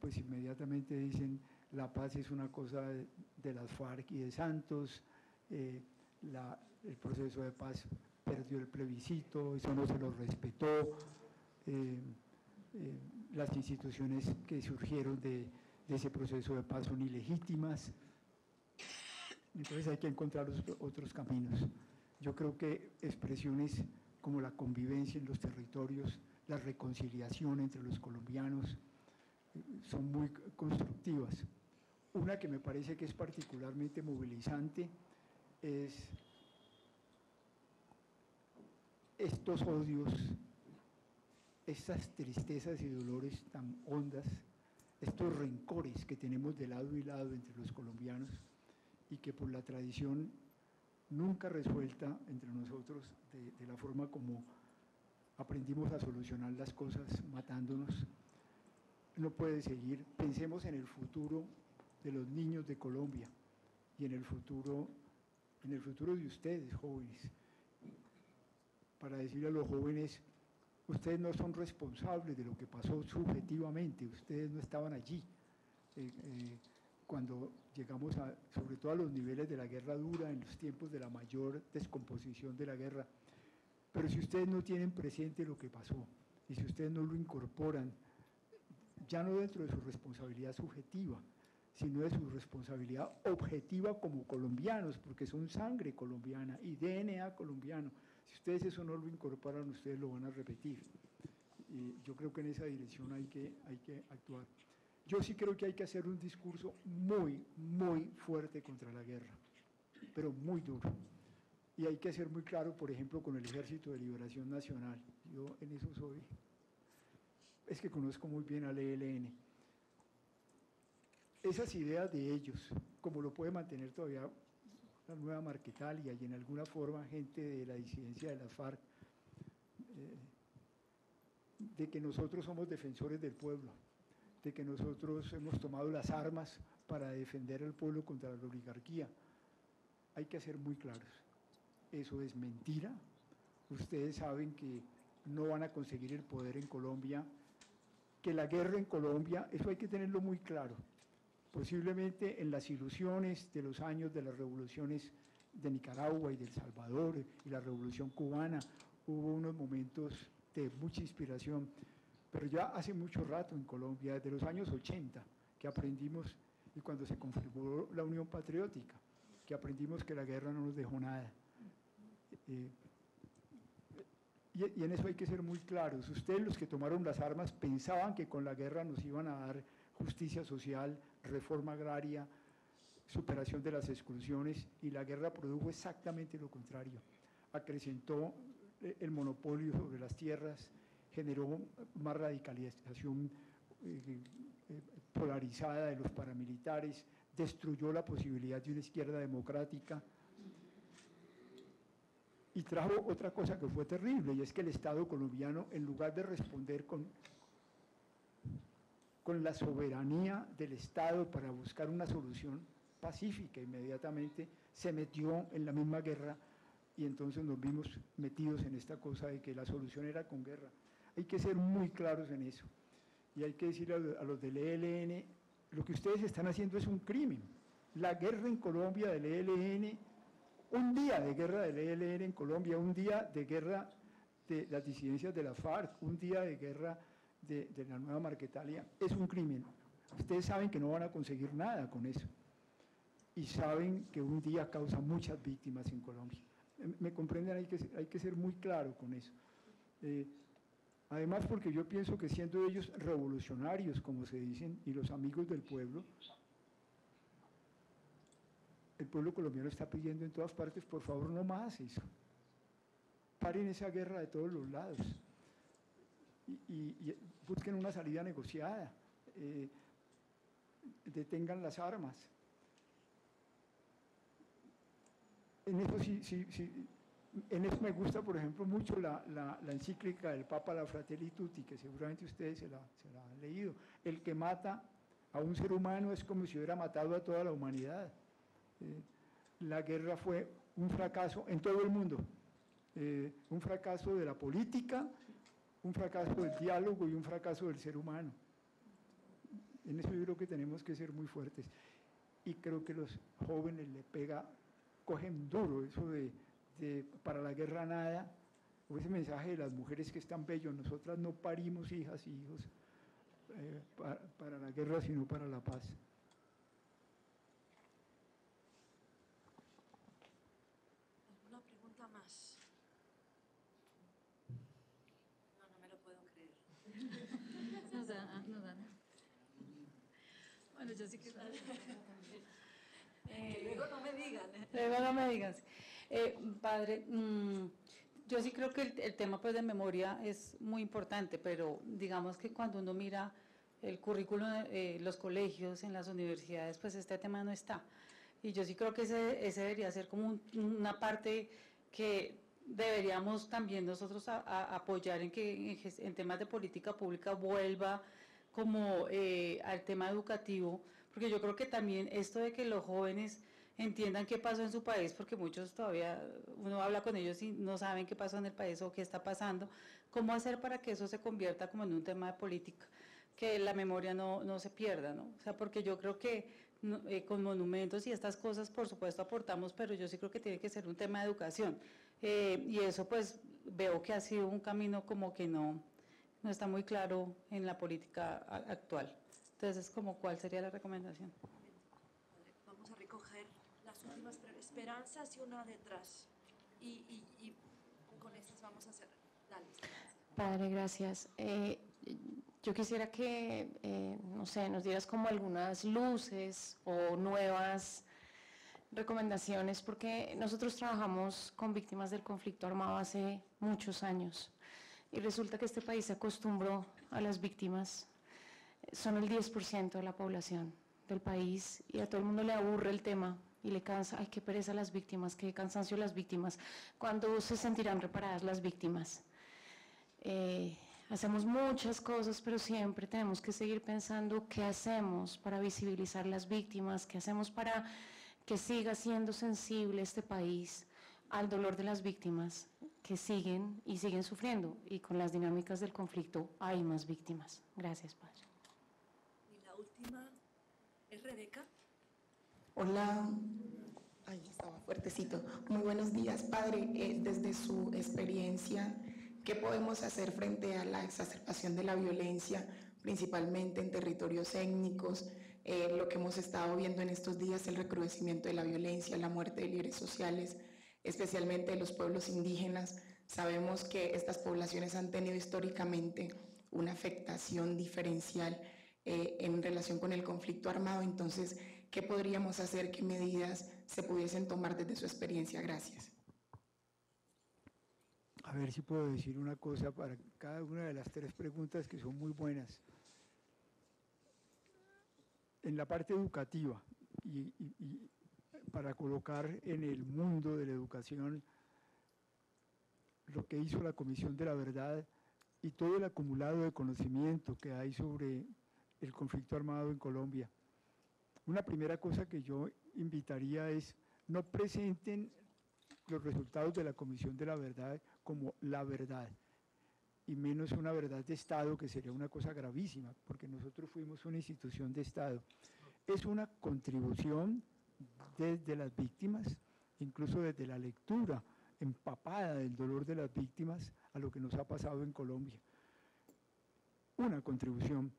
pues inmediatamente dicen la paz es una cosa de, las FARC y de Santos, eh, el proceso de paz perdió el plebiscito, eso no se lo respetó, eh, eh, las instituciones que surgieron de, de, ese proceso de paz son ilegítimas, entonces hay que encontrar otros caminos. Yo creo que expresiones como la convivencia en los territorios, la reconciliación entre los colombianos, son muy constructivas. Una que me parece que es particularmente movilizante es estos odios, estas tristezas y dolores tan hondas estos rencores que tenemos de lado y lado entre los colombianos y que por la tradición nunca resuelta entre nosotros de, la forma como aprendimos a solucionar las cosas matándonos, no puede seguir. Pensemos en el futuro de los niños de Colombia y en el futuro, en el futuro de ustedes, jóvenes. Para decirle a los jóvenes, ustedes no son responsables de lo que pasó subjetivamente, ustedes no estaban allí. Eh, eh, cuando llegamos a, sobre todo a los niveles de la guerra dura, en los tiempos de la mayor descomposición de la guerra. Pero si ustedes no tienen presente lo que pasó y si ustedes no lo incorporan, ya no dentro de su responsabilidad subjetiva, sino de su responsabilidad objetiva como colombianos, porque son sangre colombiana y DNA colombiano. Si ustedes eso no lo incorporan, ustedes lo van a repetir. Y yo creo que en esa dirección hay que, hay que actuar. Yo sí creo que hay que hacer un discurso muy, muy fuerte contra la guerra, pero muy duro. Y hay que ser muy claro, por ejemplo, con el Ejército de Liberación Nacional. Yo en eso soy, es que conozco muy bien al ELN. Esas ideas de ellos, como lo puede mantener todavía la nueva Marquetalia y en alguna forma gente de la disidencia de la FARC, eh, de que nosotros somos defensores del pueblo, de que nosotros hemos tomado las armas para defender al pueblo contra la oligarquía. Hay que ser muy claros. Eso es mentira. Ustedes saben que no van a conseguir el poder en Colombia, que la guerra en Colombia, eso hay que tenerlo muy claro. Posiblemente en las ilusiones de los años de las revoluciones de Nicaragua y de El Salvador y la revolución cubana, hubo unos momentos de mucha inspiración, pero ya hace mucho rato en Colombia, desde los años 80, que aprendimos, y cuando se configuró la Unión Patriótica, que aprendimos que la guerra no nos dejó nada. Eh, y, y en eso hay que ser muy claros. Ustedes los que tomaron las armas pensaban que con la guerra nos iban a dar justicia social, reforma agraria, superación de las exclusiones, y la guerra produjo exactamente lo contrario. Acrecentó eh, el monopolio sobre las tierras, generó más radicalización eh, eh, polarizada de los paramilitares, destruyó la posibilidad de una izquierda democrática y trajo otra cosa que fue terrible, y es que el Estado colombiano, en lugar de responder con, con la soberanía del Estado para buscar una solución pacífica, inmediatamente se metió en la misma guerra y entonces nos vimos metidos en esta cosa de que la solución era con guerra. Hay que ser muy claros en eso. Y hay que decirle a los del ELN, lo que ustedes están haciendo es un crimen. La guerra en Colombia del ELN, un día de guerra del ELN en Colombia, un día de guerra de las disidencias de la FARC, un día de guerra de, la nueva Marquetalia, es un crimen. Ustedes saben que no van a conseguir nada con eso. Y saben que un día causa muchas víctimas en Colombia. Me comprenden, hay que, hay que ser muy claro con eso. Eh, además, porque yo pienso que siendo ellos revolucionarios, como se dicen, y los amigos del pueblo, el pueblo colombiano está pidiendo en todas partes, por favor, no más eso. Paren esa guerra de todos los lados y, y, busquen una salida negociada, eh, detengan las armas. En eso sí, sí, sí, en eso me gusta, por ejemplo, mucho la, la, la, encíclica del Papa La Fratelli Tutti, que seguramente ustedes se la, se la, han leído. El que mata a un ser humano es como si hubiera matado a toda la humanidad. Eh, la guerra fue un fracaso en todo el mundo, eh, un fracaso de la política, un fracaso del diálogo y un fracaso del ser humano. En eso yo creo que tenemos que ser muy fuertes. Y creo que los jóvenes le pega, cogen duro eso de, para la guerra nada, o ese mensaje de las mujeres que están bellos, nosotras no parimos hijas y hijos eh, para, para la guerra, sino para la paz. Una pregunta más. No, no me lo puedo creer. Nos dan, ah, nos dan. Bueno, yo sí que... Eh, luego no me digan. ¿eh? Luego no me digan. Eh, padre, mmm, yo sí creo que el, el, tema pues, de memoria es muy importante, pero digamos que cuando uno mira el currículo, eh, los colegios, en las universidades, pues este tema no está. Y yo sí creo que ese, ese debería ser como un- una parte que deberíamos también nosotros a- a- apoyar en que en, en temas de política pública vuelva como eh, al tema educativo, porque yo creo que también esto de que los jóvenes entiendan qué pasó en su país, porque muchos todavía, uno habla con ellos y no saben qué pasó en el país o qué está pasando, cómo hacer para que eso se convierta como en un tema de política, que la memoria no, no se pierda, ¿no? O sea, porque yo creo que eh, con monumentos y estas cosas, por supuesto, aportamos, pero yo sí creo que tiene que ser un tema de educación. Eh, y eso, pues, veo que ha sido un camino como que no, no está muy claro en la política actual. Entonces, como, ¿cuál sería la recomendación? Vamos a recoger las últimas esperanzas y una detrás. Y, y, y con estas vamos a hacer. Dale. Padre, gracias. Eh, yo quisiera que, eh, no sé, nos dieras como algunas luces o nuevas recomendaciones, porque nosotros trabajamos con víctimas del conflicto armado hace muchos años y resulta que este país se acostumbró a las víctimas. Son el 10% de la población del país y a todo el mundo le aburre el tema y le cansa, ay, qué pereza las víctimas, qué cansancio las víctimas. ¿Cuándo se sentirán reparadas las víctimas? Eh, hacemos muchas cosas, pero siempre tenemos que seguir pensando qué hacemos para visibilizar las víctimas, qué hacemos para que siga siendo sensible este país al dolor de las víctimas que siguen y siguen sufriendo. Y con las dinámicas del conflicto hay más víctimas. Gracias, Padre. Y la última es Rebeca. Hola. Ay, estaba fuertecito. Muy buenos días, padre. Eh, desde su experiencia, ¿qué podemos hacer frente a la exacerbación de la violencia, principalmente en territorios étnicos? Eh, lo que hemos estado viendo en estos días, el recrudecimiento de la violencia, la muerte de líderes sociales, especialmente los pueblos indígenas. Sabemos que estas poblaciones han tenido históricamente una afectación diferencial eh, en relación con el conflicto armado. Entonces, ¿qué podríamos hacer? ¿Qué medidas se pudiesen tomar desde su experiencia? Gracias. A ver si puedo decir una cosa para cada una de las tres preguntas que son muy buenas. En la parte educativa y para colocar en el mundo de la educación lo que hizo la Comisión de la Verdad y todo el acumulado de conocimiento que hay sobre el conflicto armado en Colombia. Una primera cosa que yo invitaría es no presenten los resultados de la Comisión de la Verdad como la verdad, y menos una verdad de Estado, que sería una cosa gravísima, porque nosotros fuimos una institución de Estado. Es una contribución desde las víctimas, incluso desde la lectura empapada del dolor de las víctimas a lo que nos ha pasado en Colombia. Una contribución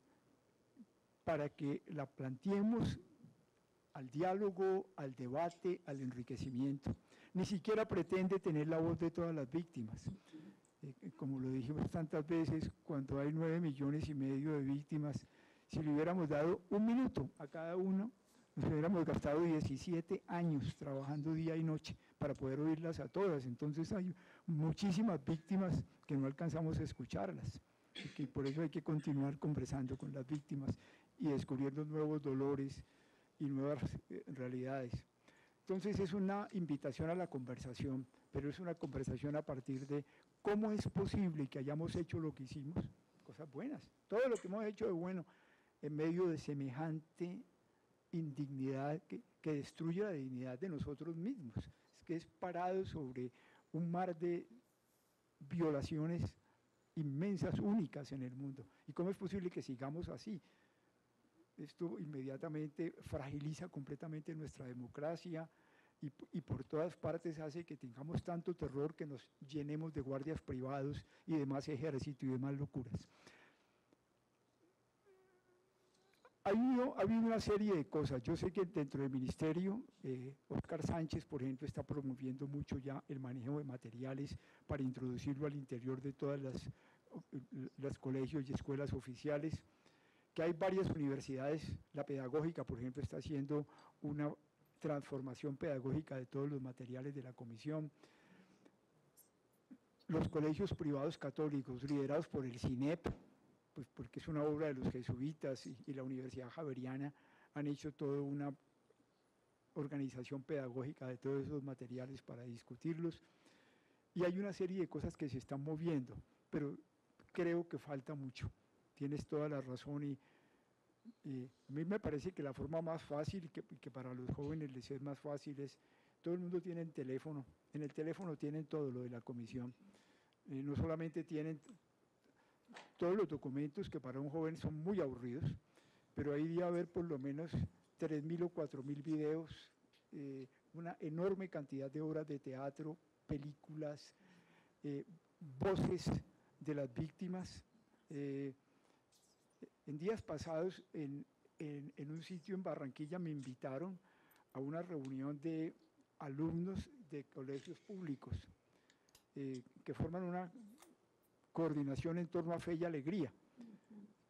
para que la planteemos al diálogo, al debate, al enriquecimiento. Ni siquiera pretende tener la voz de todas las víctimas. Eh, como lo dijimos tantas veces, cuando hay nueve millones y medio de víctimas, si le hubiéramos dado un minuto a cada uno, nos hubiéramos gastado 17 años trabajando día y noche para poder oírlas a todas. Entonces hay muchísimas víctimas que no alcanzamos a escucharlas. Y que por eso hay que continuar conversando con las víctimas y descubriendo nuevos dolores y nuevas eh, realidades. Entonces es una invitación a la conversación, pero es una conversación a partir de cómo es posible que hayamos hecho lo que hicimos, cosas buenas, todo lo que hemos hecho de bueno, en medio de semejante indignidad que, que destruye la dignidad de nosotros mismos. Es que es parado sobre un mar de violaciones inmensas, únicas en el mundo. ¿Y cómo es posible que sigamos así? Esto inmediatamente fragiliza completamente nuestra democracia y, y por todas partes hace que tengamos tanto terror que nos llenemos de guardias privados y demás ejército y demás locuras. Ha habido, ha habido una serie de cosas. Yo sé que dentro del ministerio, eh, Oscar Sánchez, por ejemplo, está promoviendo mucho ya el manejo de materiales para introducirlo al interior de todas las, las colegios y escuelas oficiales, que hay varias universidades, la pedagógica, por ejemplo, está haciendo una transformación pedagógica de todos los materiales de la comisión. Los colegios privados católicos, liderados por el CINEP, pues porque es una obra de los jesuitas y, y la Universidad Javeriana han hecho toda una organización pedagógica de todos esos materiales para discutirlos. Y hay una serie de cosas que se están moviendo, pero creo que falta mucho. Tienes toda la razón y, a mí me parece que la forma más fácil y que, que, para los jóvenes les es más fácil es, todo el mundo tiene el teléfono, en el teléfono tienen todo lo de la comisión, eh, no solamente tienen todos los documentos que para un joven son muy aburridos, pero ahí debe haber por lo menos 3.000 o 4.000 videos, eh, una enorme cantidad de obras de teatro, películas, eh, voces de las víctimas. Eh, en días pasados, en, un sitio en Barranquilla, me invitaron a una reunión de alumnos de colegios públicos que forman una coordinación en torno a fe y alegría.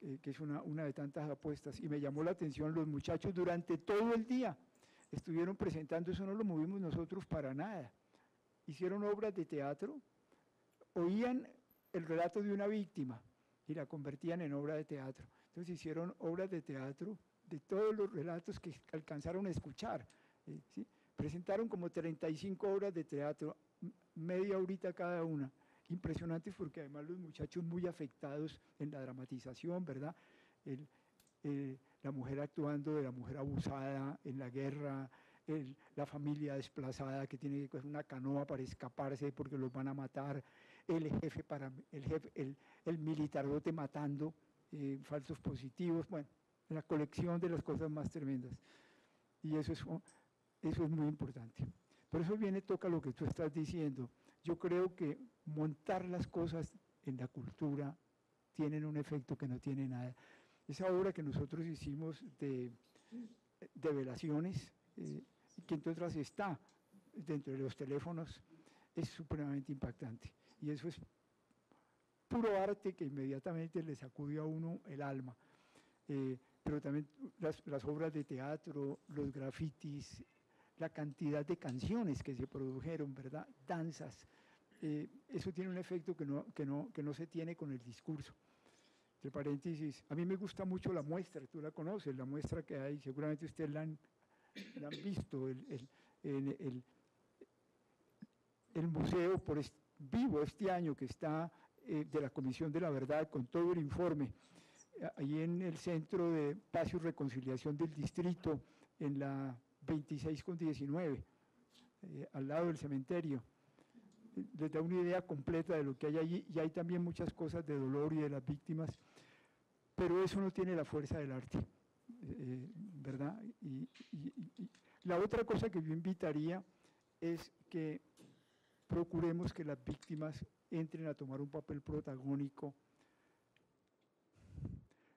Eh, que es una, una de tantas apuestas, y me llamó la atención, los muchachos durante todo el día estuvieron presentando, eso no lo movimos nosotros para nada. Hicieron obras de teatro, oían el relato de una víctima y la convertían en obra de teatro. Entonces hicieron obras de teatro de todos los relatos que alcanzaron a escuchar. Eh, Presentaron como 35 obras de teatro, media horita cada una impresionantes porque además los muchachos muy afectados en la dramatización, ¿verdad? la mujer actuando de la mujer abusada en la guerra, la familia desplazada que tiene que coger una canoa para escaparse porque los van a matar, el jefe, para, el, jefe el, el matando eh, falsos positivos, bueno, la colección de las cosas más tremendas. Y eso es, eso es muy importante. Por eso viene, toca lo que tú estás diciendo. Yo creo que montar las cosas en la cultura tienen un efecto que no tiene nada. Esa obra que nosotros hicimos de, de velaciones, eh, que entre otras está dentro de los teléfonos, es supremamente impactante. Y eso es puro arte que inmediatamente le sacudió a uno el alma. Eh, pero también las, las, obras de teatro, los grafitis, la cantidad de canciones que se produjeron, ¿verdad? Danzas, eh, eso tiene un efecto que no, que, no, que no se tiene con el discurso. Entre paréntesis, a mí me gusta mucho la muestra, tú la conoces, la muestra que hay, seguramente ustedes la han, visto, el, el, el, museo por vivo este año que está eh, de la Comisión de la Verdad con todo el informe, ahí en el Centro de Paz y Reconciliación del Distrito, en la 26 con 19, eh, al lado del cementerio les da una idea completa de lo que hay allí y hay también muchas cosas de dolor y de las víctimas, pero eso no tiene la fuerza del arte, eh, ¿verdad? Y, la otra cosa que yo invitaría es que procuremos que las víctimas entren a tomar un papel protagónico,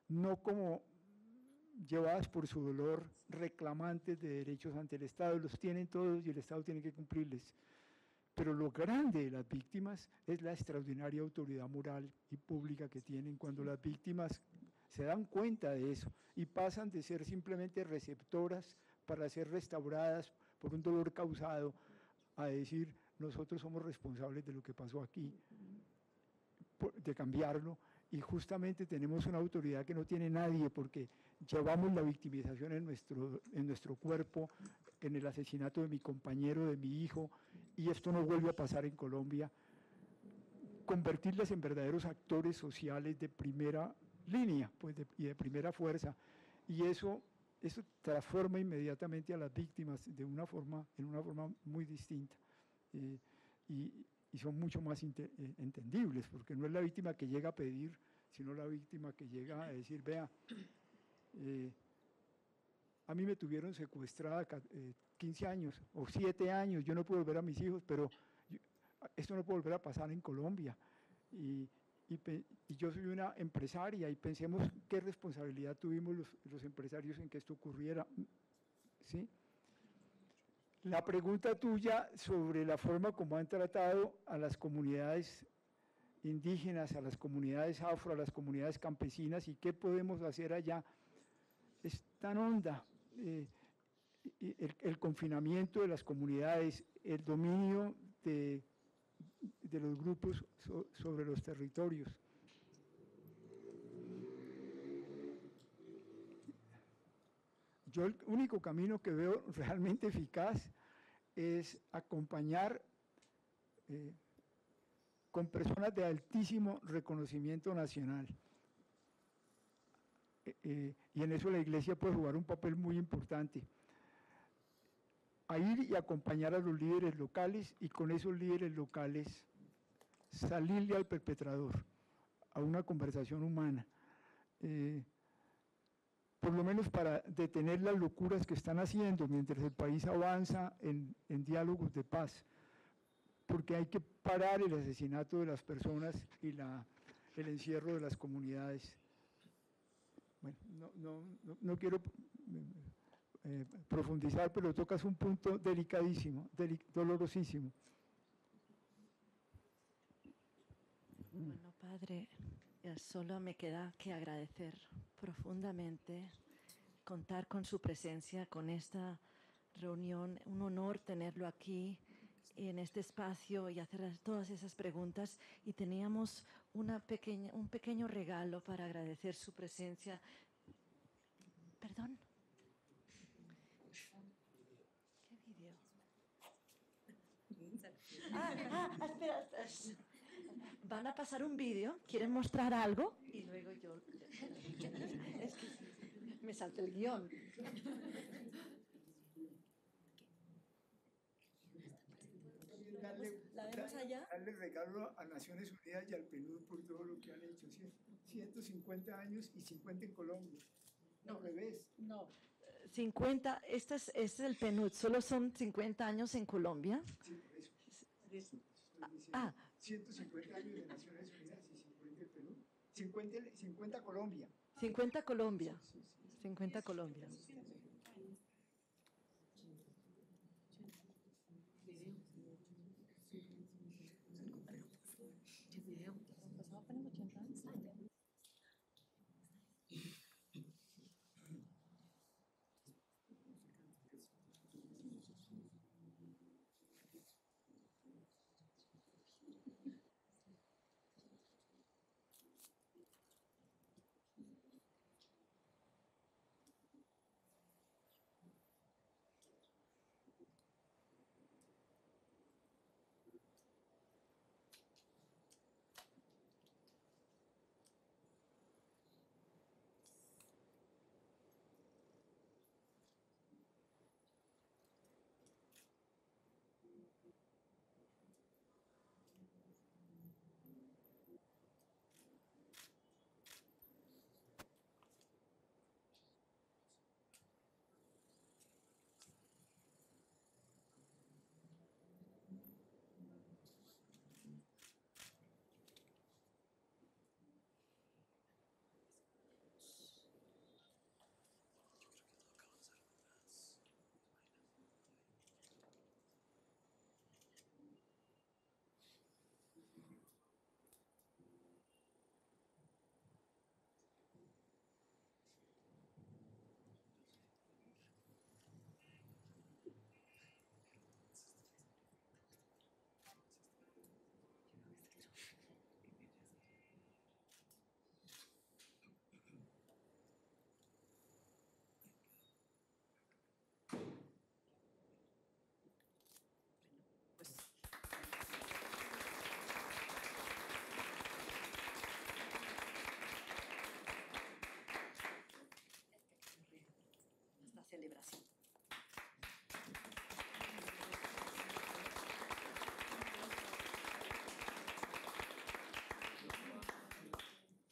no como llevadas por su dolor, reclamantes de derechos ante el Estado, los tienen todos y el Estado tiene que cumplirles, pero lo grande de las víctimas es la extraordinaria autoridad moral y pública que tienen cuando las víctimas se dan cuenta de eso y pasan de ser simplemente receptoras para ser restauradas por un dolor causado a decir nosotros somos responsables de lo que pasó aquí, de cambiarlo y justamente tenemos una autoridad que no tiene nadie porque llevamos la victimización en nuestro, en nuestro cuerpo, en el asesinato de mi compañero, de mi hijo, y esto no vuelve a pasar en Colombia, convertirlas en verdaderos actores sociales de primera línea pues y de primera fuerza. Y eso, eso transforma inmediatamente a las víctimas de una forma, en una forma muy distinta. Eh, y, son mucho más eh, entendibles, porque no es la víctima que llega a pedir, sino la víctima que llega a decir, vea, eh, a mí me tuvieron secuestrada 15 años o 7 años, yo no puedo ver a mis hijos, pero esto no puede volver a pasar en Colombia. Y, yo soy una empresaria y pensemos qué responsabilidad tuvimos los, empresarios en que esto ocurriera. ¿sí? La pregunta tuya sobre la forma como han tratado a las comunidades indígenas, a las comunidades afro, a las comunidades campesinas y qué podemos hacer allá, es tan honda el, confinamiento de las comunidades, el dominio de, de los grupos so, sobre los territorios. Yo el único camino que veo realmente eficaz es acompañar eh, con personas de altísimo reconocimiento nacional. Eh, y en eso la iglesia puede jugar un papel muy importante. A ir y acompañar a los líderes locales y con esos líderes locales salirle al perpetrador a una conversación humana. Eh, por lo menos para detener las locuras que están haciendo mientras el país avanza en, en diálogos de paz, porque hay que parar el asesinato de las personas y la, el encierro de las comunidades. Bueno, no, no, no, quiero eh, profundizar, pero tocas un punto delicadísimo, delic- dolorosísimo. Bueno, Padre, ya solo me queda que agradecer profundamente contar con su presencia, con esta reunión. Un honor tenerlo aquí en este espacio y hacer todas esas preguntas. Y teníamos una pequeña, un pequeño regalo para agradecer su presencia. Perdón. ¿Qué vídeo? Ah, ah, espera, espera. Van a pasar un vídeo, quieren mostrar algo y luego yo... Es que me salta el guion. Darle, ¿La vemos allá? darle regalo a Naciones Unidas y al PNUD por todo lo que han hecho. cien- 150 años y 50 en Colombia. No, al revés. No. 50, este es, este es el PNUD, solo son 50 años en Colombia. Sí, por eso. Estoy diciendo. Ah, 150 años de Naciones Unidas y 50 en Perú. 50, 50 Colombia. 50 Colombia. Sí, sí. 50 Colombia.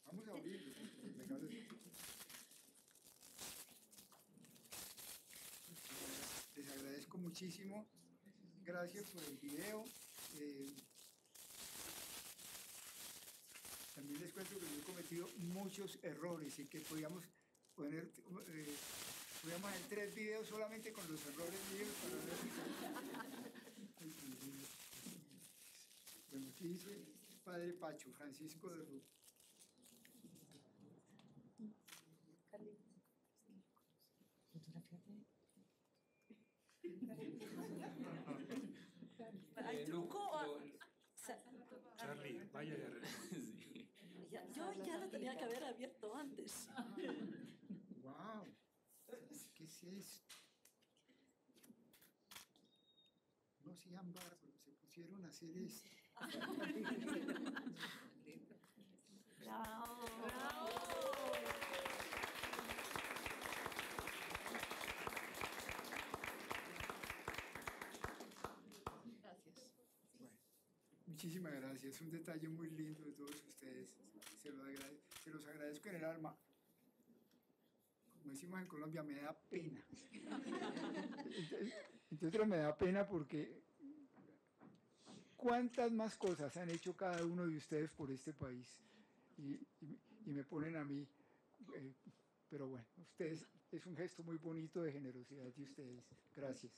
Vamos a abrir. Les agradezco muchísimo. Gracias por el video. Eh, también les cuento que yo he cometido muchos errores y que podíamos poner, eh, podíamos hacer tres videos solamente con los errores míos para. Bueno, aquí dice Padre Pacho, Francisco de Rú. ¿Hay truco? Charlie, vaya de re- Ya- yo ya lo tenía que haber abierto antes. ¡Wow! ¿Qué es hace esto. Bárbaros, se pusieron a hacer esto. Gracias. Bueno, muchísimas gracias. Un detalle muy lindo de todos ustedes. Se los, se los agradezco en el alma. Como decimos en Colombia, me da pena. Entonces, entonces me da pena porque cuántas más cosas han hecho cada uno de ustedes por este país y, me ponen a mí. eh, pero bueno, ustedes es un gesto muy bonito de generosidad de ustedes. Gracias.